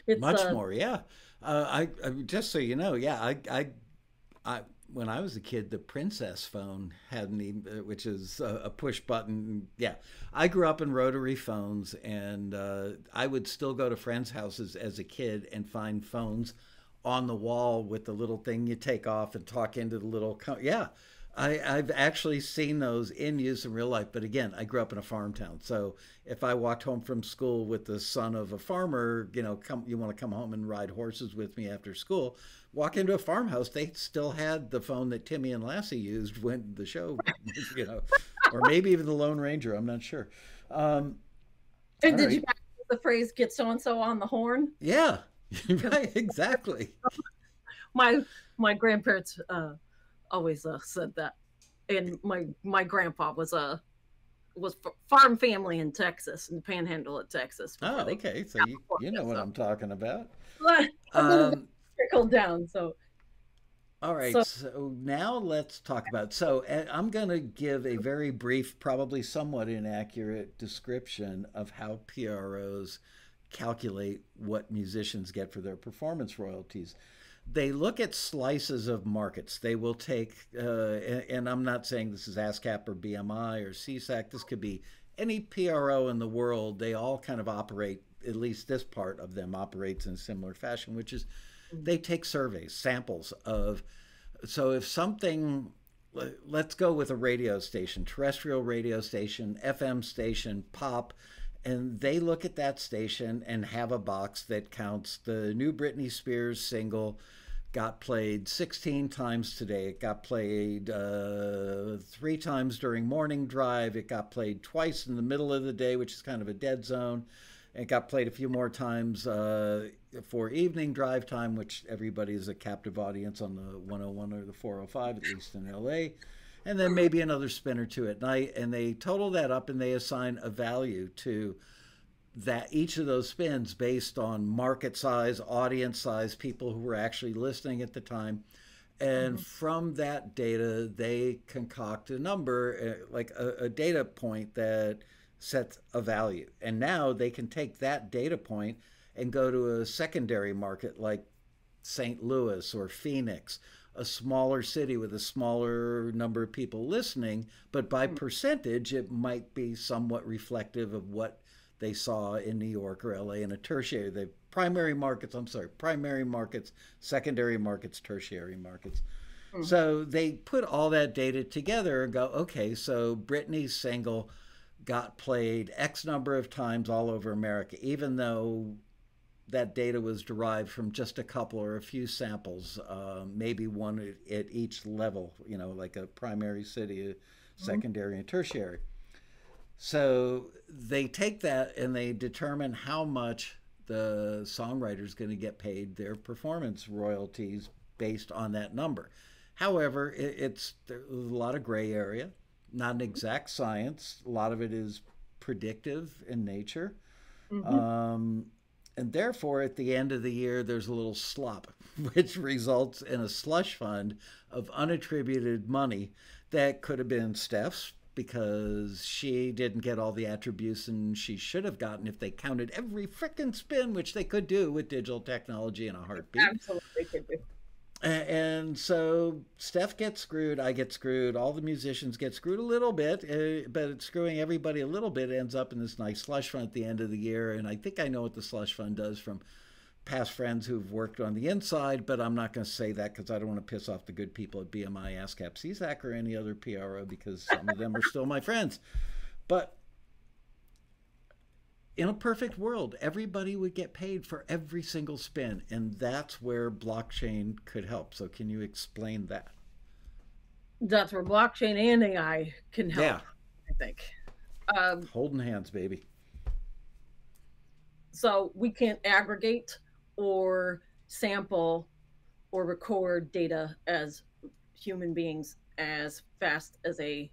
it's much uh, more. Yeah, uh, I, I, just so you know, yeah, I, I, I when I was a kid, the Princess phone had an, uh, which is a, push button. Yeah, I grew up in rotary phones, and uh, I would still go to friends' houses as a kid and find phones on the wall with the little thing you take off and talk into the little. yeah, I, I've actually seen those in use in real life, but again, I grew up in a farm town. So if I walked home from school with the son of a farmer, you know, come you want to come home and ride horses with me after school, walk into a farmhouse, they still had the phone that Timmy and Lassie used when the show, [LAUGHS] you know, or maybe even the Lone Ranger. I'm not sure. Um, and did right. you the phrase "get so and so on the horn"? Yeah, [LAUGHS] right, exactly. [LAUGHS] my my grandparents. Uh, always uh, said that. And my my grandpa was a uh, was farm family in Texas, in the Panhandle of Texas. Oh, okay. So you, you know what so. I'm talking about. um, trickled down. So. All right. So, so, now let's talk about. So eh, I'm going to give a very brief, probably somewhat inaccurate description of how PROs calculate what musicians get for their performance royalties they look at slices of markets. They will take, uh, and, and, I'm not saying this is ASCAP or BMI or SESAC. This could be any PRO in the world, they all kind of operate, at least this part of them operates in a similar fashion, which is they take surveys, samples of. So if something, let's go with a radio station, terrestrial radio station, FM station, pop, and they look at that station and have a box that counts the new Britney Spears single got played 16 times today. It got played uh, three times during morning drive. It got played twice in the middle of the day, which is kind of a dead zone. It got played a few more times uh, for evening drive time, which everybody is a captive audience on the 101 or the 405, at least in LA. And then maybe another spin or two at night. And they total that up and they assign a value to that each of those spins based on market size, audience size, people who were actually listening at the time. And mm-hmm. from that data, they concoct a number, uh, like a, a, data point that sets a value. And now they can take that data point and go to a secondary market like St. Louis or Phoenix, a smaller city with a smaller number of people listening, but by mm-hmm. percentage, it might be somewhat reflective of what they saw in New York or LA in a tertiary. The primary markets, I'm sorry, primary markets, secondary markets, tertiary markets. Mm-hmm. So they put all that data together and go, okay, so Britney's single got played X number of times all over America, even though that data was derived from just a couple or a few samples, uh, maybe one at, at, each level, you know, like a primary city, a secondary, mm-hmm. and tertiary. So they take that and they determine how much the songwriter is going to get paid their performance royalties based on that number. However, it, it's there's a lot of gray area, not an exact science. A lot of it is predictive in nature. Mm-hmm. Um, and therefore, at the end of the year, there's a little slop, [LAUGHS] which results in a slush fund of unattributed money that could have been Steph's because she didn't get all the attribution she should have gotten if they counted every frickin' spin, which they could do with digital technology in a heartbeat. Absolutely could do. And so Steph gets screwed, I get screwed, all the musicians get screwed a little bit, uh, but screwing everybody a little bit. ends up in this nice slush fund at the end of the year. And I think I know what the slush fund does from past friends who've worked on the inside, but I'm not going to say that because I don't want to piss off the good people at BMI, ASCAP, SESAC, or any other PRO because some of them are still my friends. But in a perfect world, everybody would get paid for every single spin, and that's where blockchain could help. So, can you explain that? That's where blockchain and AI can help. Yeah. I think. Um, Holding hands, baby. So we can't aggregate or sample or record data as human beings as fast as a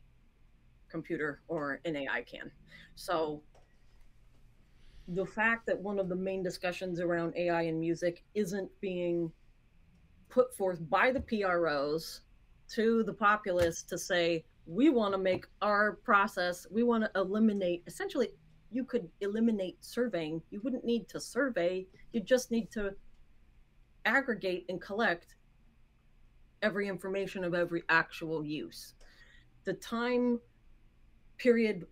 computer or an AI can. So the fact that one of the main discussions around AI and music isn't being put forth by the PROs to the populace to say, we want to make our process, we want to eliminate essentially you could eliminate surveying. You wouldn't need to survey. You just need to aggregate and collect every information of every actual use. The time period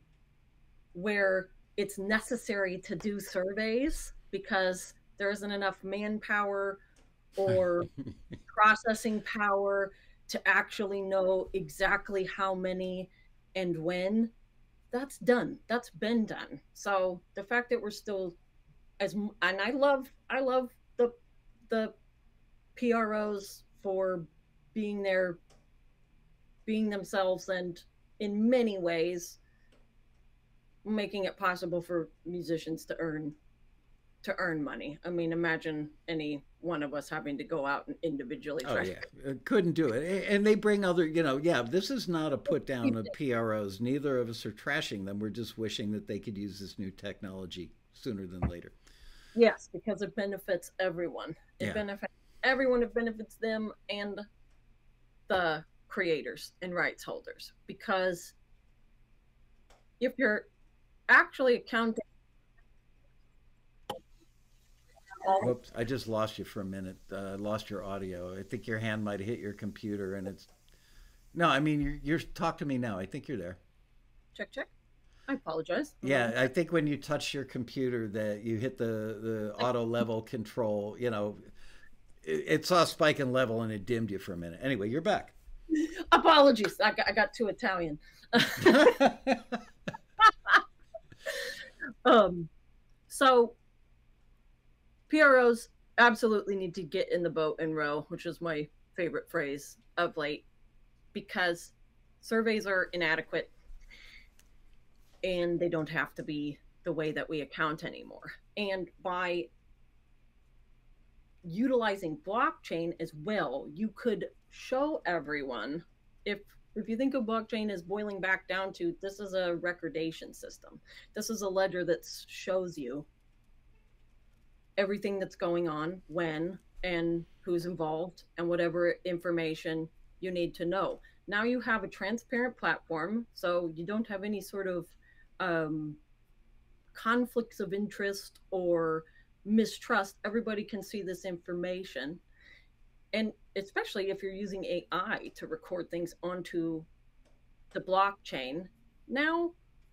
where it's necessary to do surveys because there isn't enough manpower or [LAUGHS] processing power to actually know exactly how many and when that's done. That's been done. So the fact that we're still as and I love I love the the PROs for being there being themselves and in many ways making it possible for musicians to earn to earn money. I mean, imagine any one of us having to go out and individually oh, try. Oh yeah, uh, couldn't do it. And they bring other, you know, yeah. This is not a put down of [LAUGHS] PROs. Neither of us are trashing them. We're just wishing that they could use this new technology sooner than later. Yes, because it benefits everyone. It yeah. benefits everyone. It benefits them and the creators and rights holders. Because if you're actually accounting Oops, I just lost you for a minute. Uh, lost your audio. I think your hand might have hit your computer, and it's. No, I mean you're you're talk to me now. I think you're there. Check check. I apologize. Yeah, I think when you touch your computer, that you hit the the auto level control. You know, it, it saw spike in level and it dimmed you for a minute. Anyway, you're back. [LAUGHS] Apologies, I got, I got too Italian. [LAUGHS] [LAUGHS] um, so PROs absolutely need to get in the boat and row, which is my favorite phrase of late, because surveys are inadequate and they don't have to be the way that we account anymore. And by utilizing blockchain as well, you could show everyone if if you think of blockchain as boiling back down to this is a recordation system. This is a ledger that shows you everything that's going on, when and who's involved and whatever information you need to know. Now you have a transparent platform, so you don't have any sort of um, conflicts of interest or mistrust. Everybody can see this information. And especially if you're using AI to record things onto the blockchain, now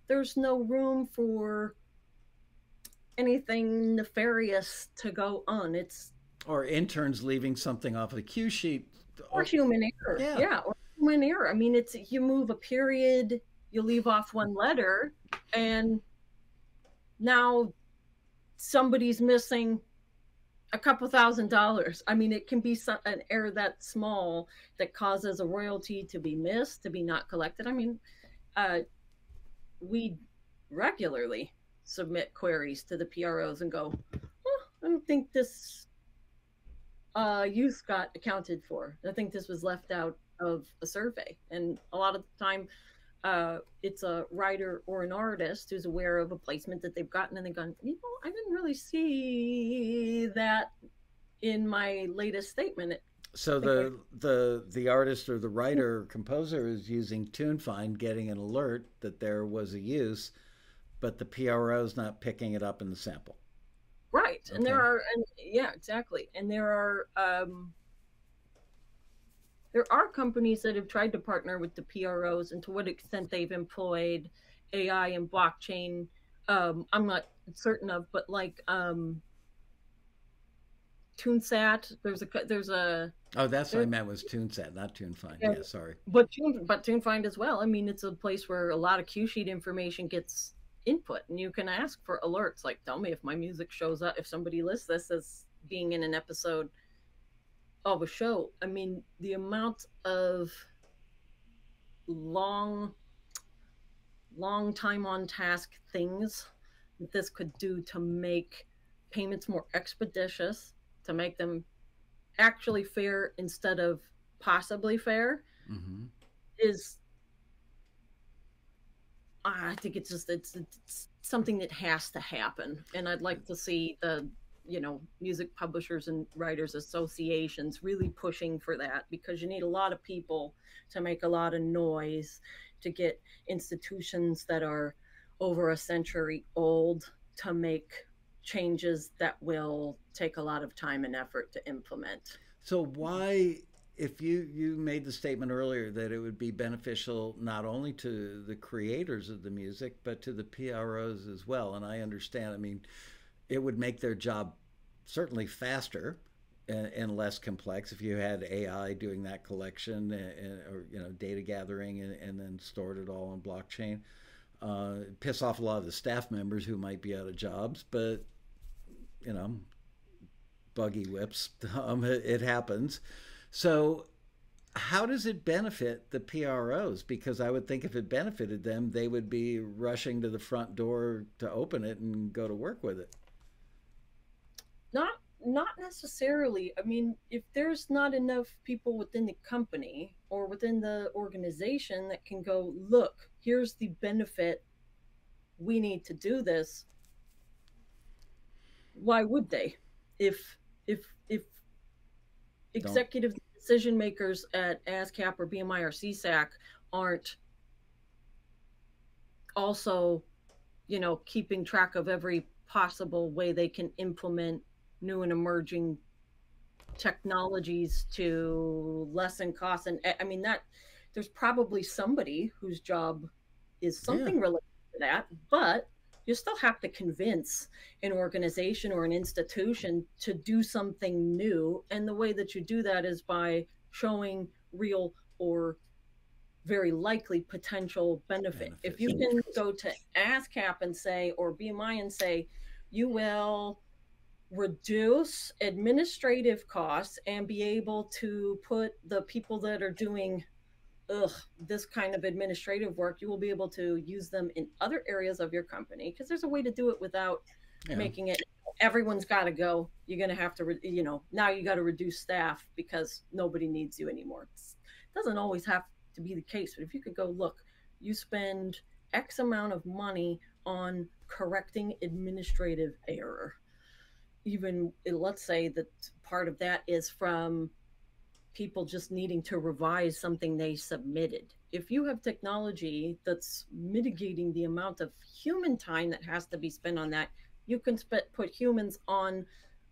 there's no room for anything nefarious to go on. It's or interns leaving something off the cue sheet or human error. Yeah. yeah, or human error. I mean, it's you move a period, you leave off one letter, and now somebody's missing a couple thousand dollars. I mean, it can be an error that small that causes a royalty to be missed, to be not collected. I mean, uh, we regularly submit queries to the PROs and go, oh, I don't think this uh, use got accounted for. I think this was left out of a survey. And a lot of the time, uh, it's a writer or an artist who's aware of a placement that they've gotten and they've gone, you know, I didn't really see that in my latest statement. So the the the artist or the writer or composer is using TuneFind, getting an alert that there was a use, but the PRO is not picking it up in the sample. Right, okay. and there are, and yeah, exactly, and there are um, there are companies that have tried to partner with the PROs, and to what extent they've employed AI and blockchain, um, I'm not certain of, but like um, TuneSat, there's a there's a Oh, that's what I meant was TuneSat, not TuneFind. Yeah, yeah sorry. But Tune, but TuneFind as well. I mean, it's a place where a lot of cue sheet information gets input and you can ask for alerts like tell me if my music shows up if somebody lists this as being in an episode of a show. I mean the amount of long long time on task things that this could do to make payments more expeditious to make them actually fair instead of possibly fair mm-hmm. is I think it's just it's, it's something that has to happen, and I'd like to see the you know music publishers and writers associations really pushing for that because you need a lot of people to make a lot of noise to get institutions that are over a century old to make changes that will take a lot of time and effort to implement. So why if you you made the statement earlier that it would be beneficial not only to the creators of the music but to the PROs as well and I understand I mean it would make their job certainly faster and, and less complex if you had AI doing that collection and, or you know data gathering and, and, then stored it all on blockchain uh, piss off a lot of the staff members who might be out of jobs but you know buggy whips [LAUGHS] um, it, it happens so, how does it benefit the PROs? Because I would think if it benefited them, they would be rushing to the front door to open it and go to work with it. Not necessarily. I mean, if there's not enough people within the company or within the organization that can go, look, here's the benefit. We need to do this. Why would they? If if if executive decision makers at ASCAP or BMI or SESAC aren't also, you know, keeping track of every possible way they can implement new and emerging technologies to lessen costs. And I mean, that there's probably somebody whose job is something yeah. related to that, but you still have to convince an organization or an institution to do something new. And the way that you do that is by showing real or very likely potential benefit. Benefits. If you can go to ASCAP and say, or BMI and say, you will reduce administrative costs and be able to put the people that are doing ugh, this kind of administrative work, you will be able to use them in other areas of your company because there's a way to do it without yeah. making it everyone's got to go. You're going to have to, re- you know, now you got to reduce staff because nobody needs you anymore. It doesn't always have to be the case, but if you could go, look, you spend X amount of money on correcting administrative error. Even uh, let's say that part of that is from people just needing to revise something they submitted. If you have technology that's mitigating the amount of human time that has to be spent on that, you can put humans on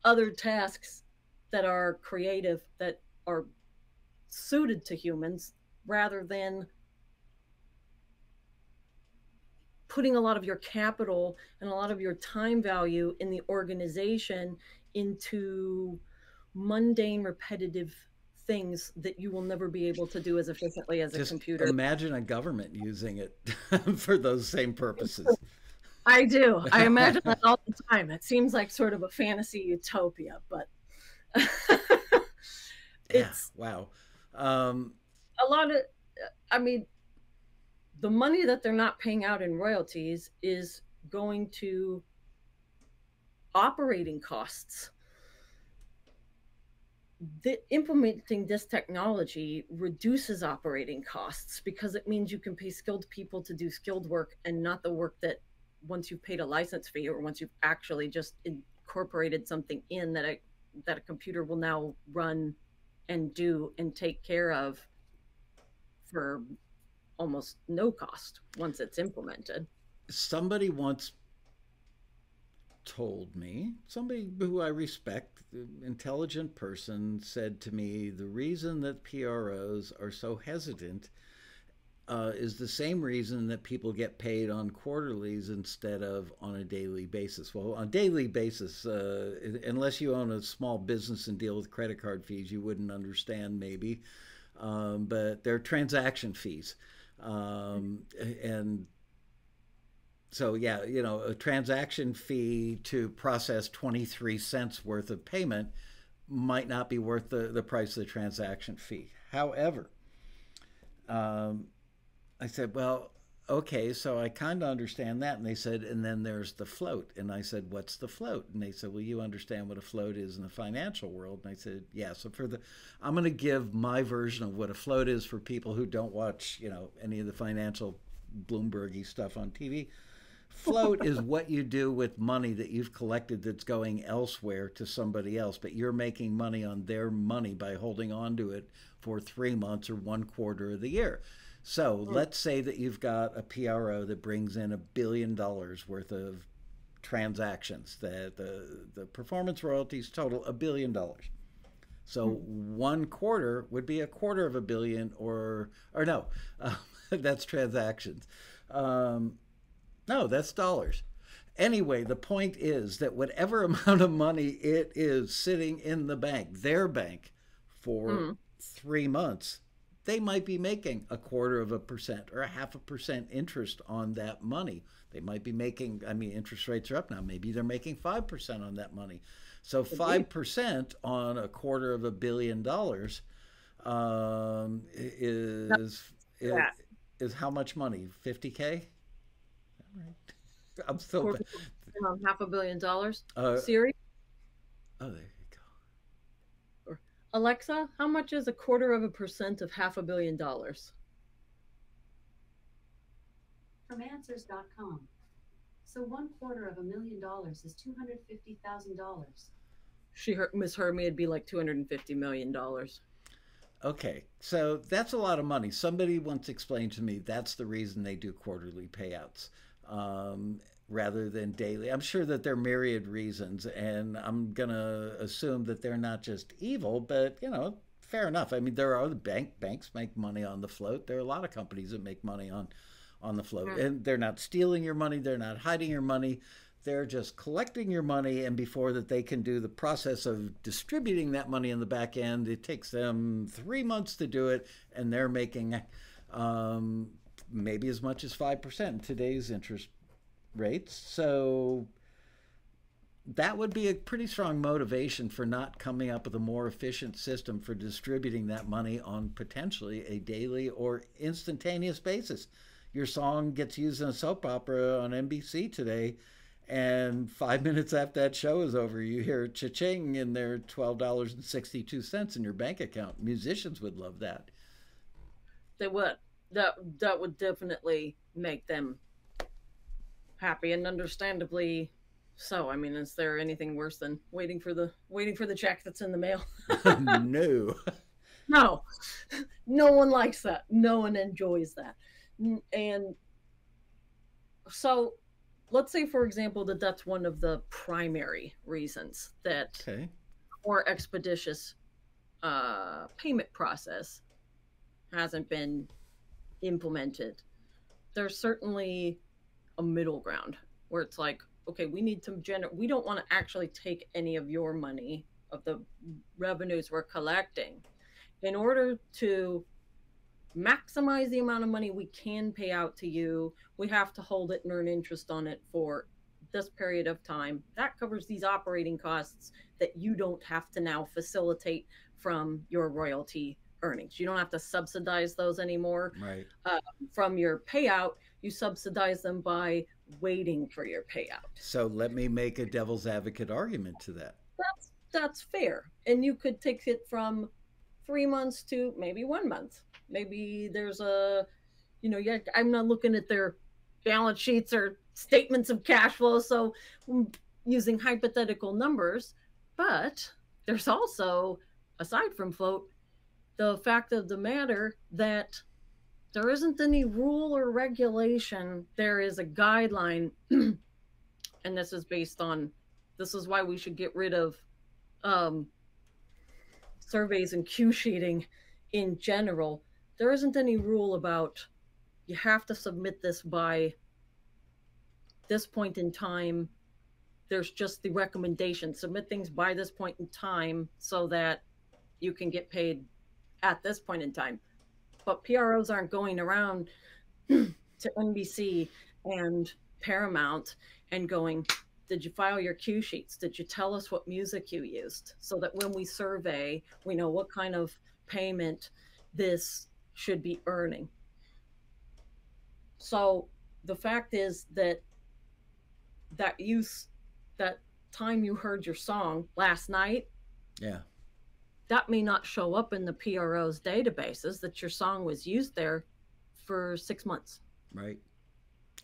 other tasks that are creative, that are suited to humans, rather than putting a lot of your capital and a lot of your time value in the organization into mundane, repetitive things that you will never be able to do as efficiently as Just a computer. Imagine a government using it [LAUGHS] for those same purposes. I do. I imagine [LAUGHS] that all the time. It seems like sort of a fantasy utopia, but [LAUGHS] it's yeah, wow. Um, a lot of, I mean, the money that they're not paying out in royalties is going to operating costs. The, implementing this technology reduces operating costs because it means you can pay skilled people to do skilled work and not the work that once you've paid a license fee or once you've actually just incorporated something in that a that a computer will now run and do and take care of for almost no cost once it's implemented. Somebody once told me, somebody who I respect, intelligent person, said to me, the reason that PROs are so hesitant uh, is the same reason that people get paid on quarterlies instead of on a daily basis. Well, on a daily basis, uh, unless you own a small business and deal with credit card fees, you wouldn't understand maybe. Um, but they're transaction fees. Um, and so yeah, you know, a transaction fee to process 23 cents worth of payment might not be worth the, the price of the transaction fee. However, um, I said, well, okay, so I kind of understand that. And they said, and then there's the float. And I said, what's the float? And they said, well, you understand what a float is in the financial world. And I said, yeah. So for the, I'm going to give my version of what a float is for people who don't watch, you know, any of the financial Bloombergy stuff on TV. Float is [LAUGHS] what you do with money that you've collected that's going elsewhere to somebody else, but you're making money on their money by holding on to it for three months or one quarter of the year. So mm. let's say that you've got a PRO that brings in a billion dollars worth of transactions, that the, the performance royalties total a billion dollars. So mm. one quarter would be a quarter of a billion, or or no, uh, [LAUGHS] that's transactions. Um, no, that's dollars. Anyway, the point is that whatever [LAUGHS] amount of money it is sitting in the bank, their bank, for mm. three months, they might be making a quarter of a percent or a half a percent interest on that money. They might be making, I mean, interest rates are up now. Maybe they're making 5% on that money. So 5% on a quarter of a billion dollars um, is, is, is how much money? 50K? Right. [LAUGHS] I'm so half a billion dollars. Uh, Siri. Oh, there you go. Or Alexa, how much is a quarter of a percent of half a billion dollars? From Answers.com. So one quarter of a million dollars is two hundred fifty thousand dollars. She heard, misheard me. It'd be like two hundred and fifty million dollars. Okay, so that's a lot of money. Somebody once explained to me that's the reason they do quarterly payouts um, rather than daily. I'm sure that there are myriad reasons, and I'm going to assume that they're not just evil, but, you know, fair enough. I mean, there are the bank banks make money on the float. There are a lot of companies that make money on on the float. And they're not stealing your money, they're not hiding your money. They're just collecting your money, and before that they can do the process of distributing that money in the back end, it takes them three months to do it, and they're making um, maybe as much as 5% in today's interest rates. So that would be a pretty strong motivation for not coming up with a more efficient system for distributing that money on potentially a daily or instantaneous basis. Your song gets used in a soap opera on NBC today, and five [LAUGHS] minutes after that show is over, you hear cha-ching and there $12.62 in your bank account. Musicians would love that. They would. That that would definitely make them happy and understandably so. I mean, is there anything worse than waiting for the waiting for the check that's in the mail? [LAUGHS] [LAUGHS] no. No. [LAUGHS] No one likes that. No one enjoys that. And so let's say for example that that's one of the primary reasons that Okay. more expeditious uh, payment process hasn't been implemented. There's certainly a middle ground where it's like, okay, we need to generate. We don't want to actually take any of your money of the revenues we're collecting, in order to maximize the amount of money we can pay out to you. We have to hold it and earn interest on it for this period of time. That covers these operating costs that you don't have to now facilitate from your royalty earnings. You don't have to subsidize those anymore Right. Uh, from your payout. You subsidize them by waiting for your payout. So let me make a devil's advocate argument to that. That's that's fair, and you could take it from three months to maybe one month. Maybe there's a, you know, yeah, I'm not looking at their balance sheets or statements of cash flow, so I'm using hypothetical numbers. But there's also, aside from float, the fact of the matter that there isn't any rule or regulation. There is a guideline, [CLEARS THROAT] and this is based on. This is why we should get rid of um, surveys and cue sheeting in general. There isn't any rule about you have to submit this by this point in time. There's just the recommendation submit things by this point in time so that you can get paid at this point in time. But PROs aren't going around [CLEARS THROAT] to NBC and Paramount and going, Did you file your cue sheets? Did you tell us what music you used? So that when we survey, we know what kind of payment this should be earning. So the fact is that that use, that time you heard your song last night, Yeah. That may not show up in the PRO's databases that your song was used there for six months. Right.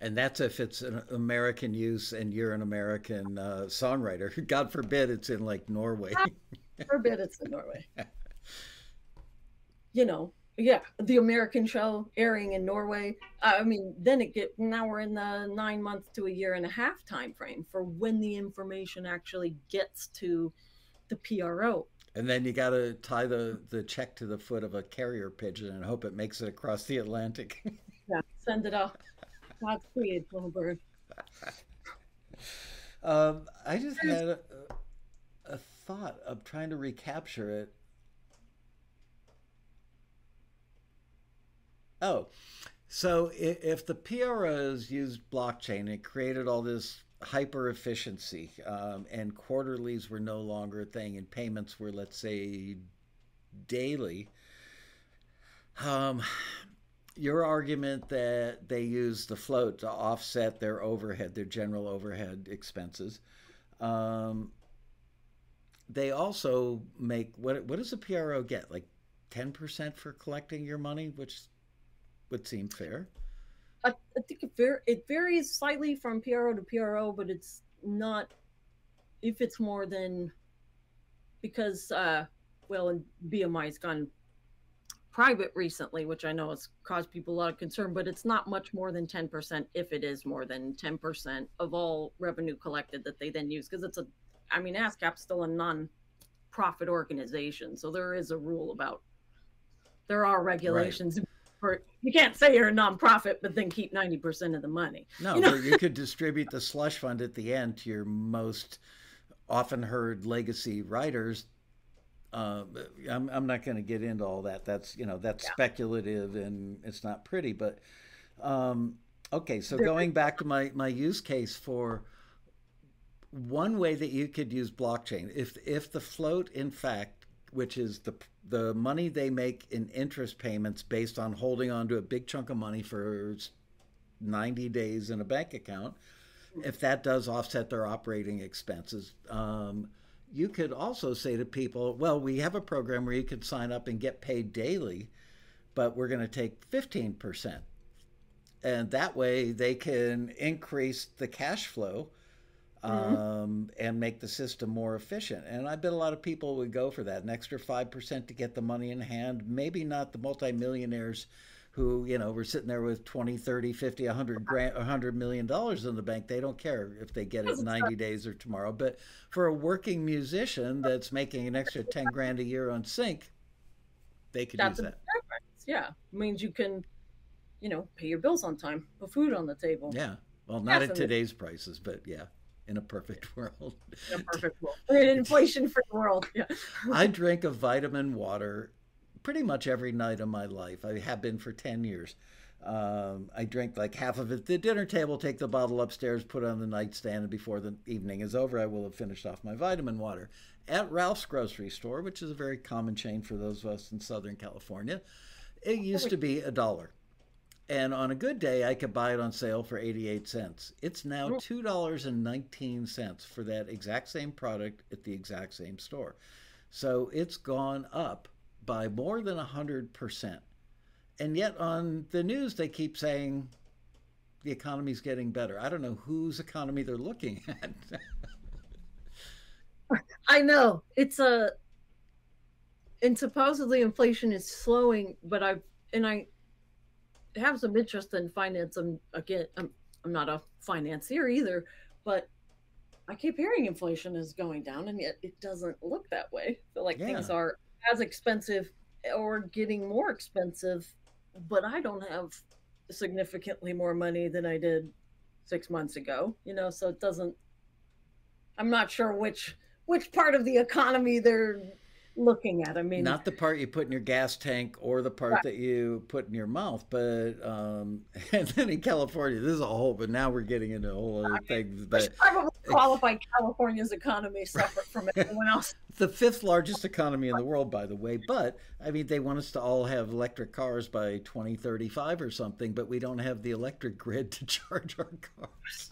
And that's if it's an American use and you're an American uh, songwriter. [LAUGHS] God forbid it's in like Norway. Forbid it's in Norway. you know, yeah, the American show airing in Norway. I mean, then it get now we're in the nine month to a year and a half time frame for when the information actually gets to the PRO. And then you got to tie the, the check to the foot of a carrier pigeon and hope it makes it across the Atlantic. [LAUGHS] Yeah, send it off. Godspeed, little bird. um, I just had a, a thought of trying to recapture it. Oh, so if the PROs used blockchain, it created all this hyper efficiency, um, and quarterlies were no longer a thing, and payments were, let's say, daily. Um, your argument that they use the float to offset their overhead, their general overhead expenses. Um, they also make what? What does a PRO get? Like ten percent for collecting your money, which would seem fair. I, I think it, var- it varies slightly from PRO to PRO, but it's not if it's more than because uh, well, and BMI's gone private recently, which I know has caused people a lot of concern, but it's not much more than ten percent if it is more than ten percent of all revenue collected that they then use because it's a, I mean, ASCAP's still a non-profit organization, so there is a rule about there are regulations for you can't say you're a nonprofit, but then keep ninety percent of the money. No, you know? you could distribute the slush fund at the end to your most often heard legacy writers. Uh, I'm I'm not going to get into all that. That's you know that's yeah. speculative and it's not pretty. But um, okay, so going back to my my use case for one way that you could use blockchain if if the float in fact which is the the money they make in interest payments based on holding on to a big chunk of money for 90 days in a bank account if that does offset their operating expenses. Um, you could also say to people well we have a program where you can sign up and get paid daily but we're going to take 15% and that way they can increase the cash flow Mm-hmm. um, and make the system more efficient. And I bet a lot of people would go for that an extra 5% to get the money in hand. Maybe not the multimillionaires who, you know, were sitting there with 20, 30, 50, 100 grand, 100 million dollars in the bank. They don't care if they get it 90 days or tomorrow. But for a working musician that's making an extra 10 grand a year on sync, they could that's use that. Difference. Yeah. It means you can, you know, pay your bills on time, put food on the table. Yeah. Well, not at today's prices, but yeah in a perfect [LAUGHS] world. In a perfect world. [LAUGHS] In an inflation-free world. Yeah. [LAUGHS] I drink a vitamin water pretty much every night of my life. I have been for 10 years. Um, I drink like half of it at the dinner table, take the bottle upstairs, put it on the nightstand, and before the evening is over, I will have finished off my vitamin water. At Ralph's grocery store, which is a very common chain for those of us in Southern California, it used to be a dollar. And on a good day, I could buy it on sale for 88 cents. It's now $2.19 for that exact same product at the exact same store. So it's gone up by more than 100%. And yet on the news, they keep saying the economy's getting better. I don't know whose economy they're looking [LAUGHS] at. I know. It's a. And supposedly inflation is slowing, but I've. And I have some interest in finance. I'm again, I'm I'm not a financier either, but I keep hearing inflation is going down, and yet it doesn't look that way. I feel like yeah. things are as expensive or getting more expensive, but I don't have significantly more money than I did six months ago. You know, so it doesn't. I'm not sure which which part of the economy they're looking at. I mean, not the part you put in your gas tank or the part right. that you put in your mouth, but um, [LAUGHS] and then in California, this is a whole. But now we're getting into a whole other I thing. But probably [LAUGHS] qualify California's economy separate from everyone [LAUGHS] else. the fifth largest economy in the world, by the way. But I mean, they want us to all have electric cars by 2035 or something, but we don't have the electric grid to charge our cars.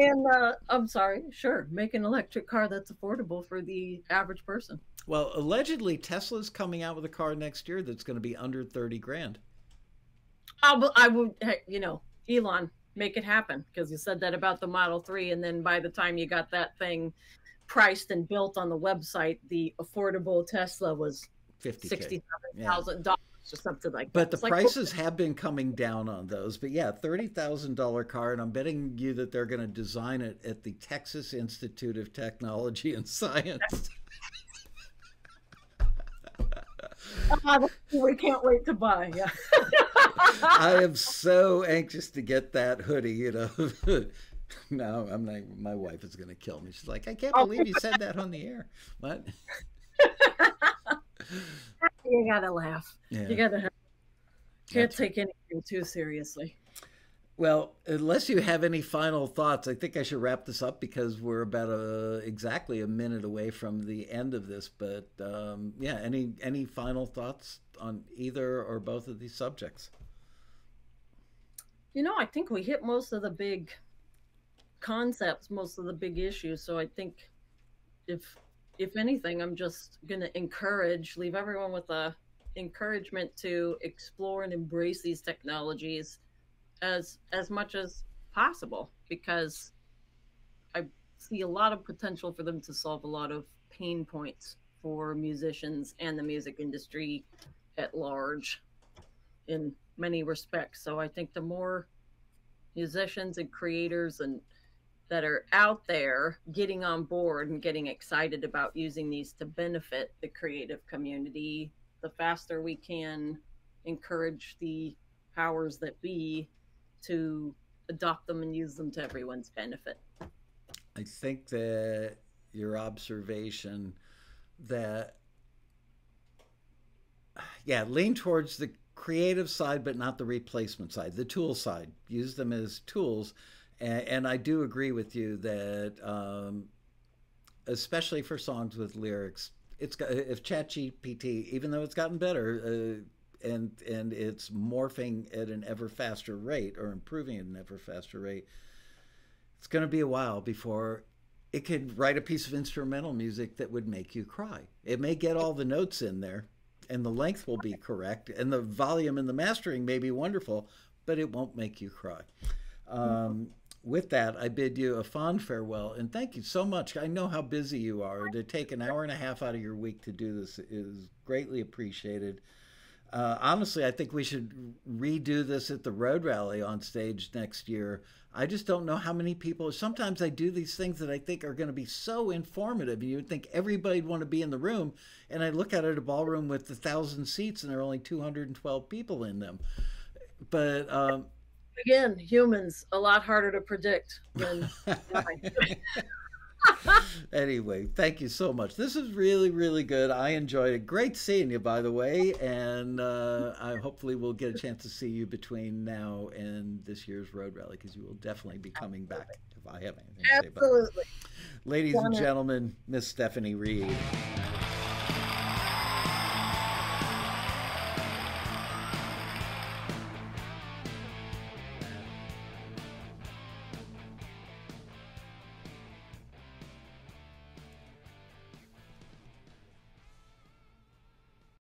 And uh, I'm sorry, sure, make an electric car that's affordable for the average person. Well, allegedly, Tesla's coming out with a car next year that's going to be under 30 grand. I, I would, you know, Elon, make it happen because you said that about the Model 3. And then by the time you got that thing priced and built on the website, the affordable Tesla was $67,000. Yeah or something like but that. But the prices like, have been coming down on those. But yeah, thirty thousand dollar car, and I'm betting you that they're going to design it at the Texas Institute of Technology and Science. uh, we can't wait to buy. Yeah. [LAUGHS] I am [LAUGHS] so anxious to get that hoodie. You know. [LAUGHS] no, I'm not. My wife is going to kill me. She's like, I can't believe you said that on the air. What? You gotta laugh. Yeah. You gotta have, can't That's take anything too seriously. Well, unless you have any final thoughts, I think I should wrap this up because we're about a, exactly a minute away from the end of this. But um, yeah, any any final thoughts on either or both of these subjects? You know, I think we hit most of the big concepts, most of the big issues. So I think if if anything, I'm just going to encourage, leave everyone with a encouragement to explore and embrace these technologies as as much as possible because I see a lot of potential for them to solve a lot of pain points for musicians and the music industry at large in many respects. So I think the more musicians and creators and that are out there getting on board and getting excited about using these to benefit the creative community, the faster we can encourage the powers that be to adopt them and use them to everyone's benefit. I think that your observation that yeah, lean towards the creative side, but not the replacement side, the tool side. Use them as tools. And, and I do agree with you that, um, especially for songs with lyrics, it's got, if ChatGPT, even though it's gotten better, uh, and and it's morphing at an ever faster rate or improving at an ever faster rate, it's going to be a while before it could write a piece of instrumental music that would make you cry. It may get all the notes in there, and the length will be correct, and the volume and the mastering may be wonderful, but it won't make you cry. Um, with that, I bid you a fond farewell and thank you so much. I know how busy you are. To take an hour and a half out of your week to do this is greatly appreciated. Uh, honestly, I think we should redo this at the road rally on stage next year. I just don't know how many people. Sometimes I do these things that I think are going to be so informative. And you would think everybody'd want to be in the room, and I look out at a ballroom with a thousand seats, and there are only 212 people in them. But um, again, humans a lot harder to predict than. [LAUGHS] [LAUGHS] anyway, thank you so much. This is really, really good. I enjoyed it. Great seeing you, by the way, and uh, I hopefully will get a chance to see you between now and this year's road rally because you will definitely be coming back if I have anything to say about it. Absolutely. Ladies and gentlemen, Miss Stephanie Reid.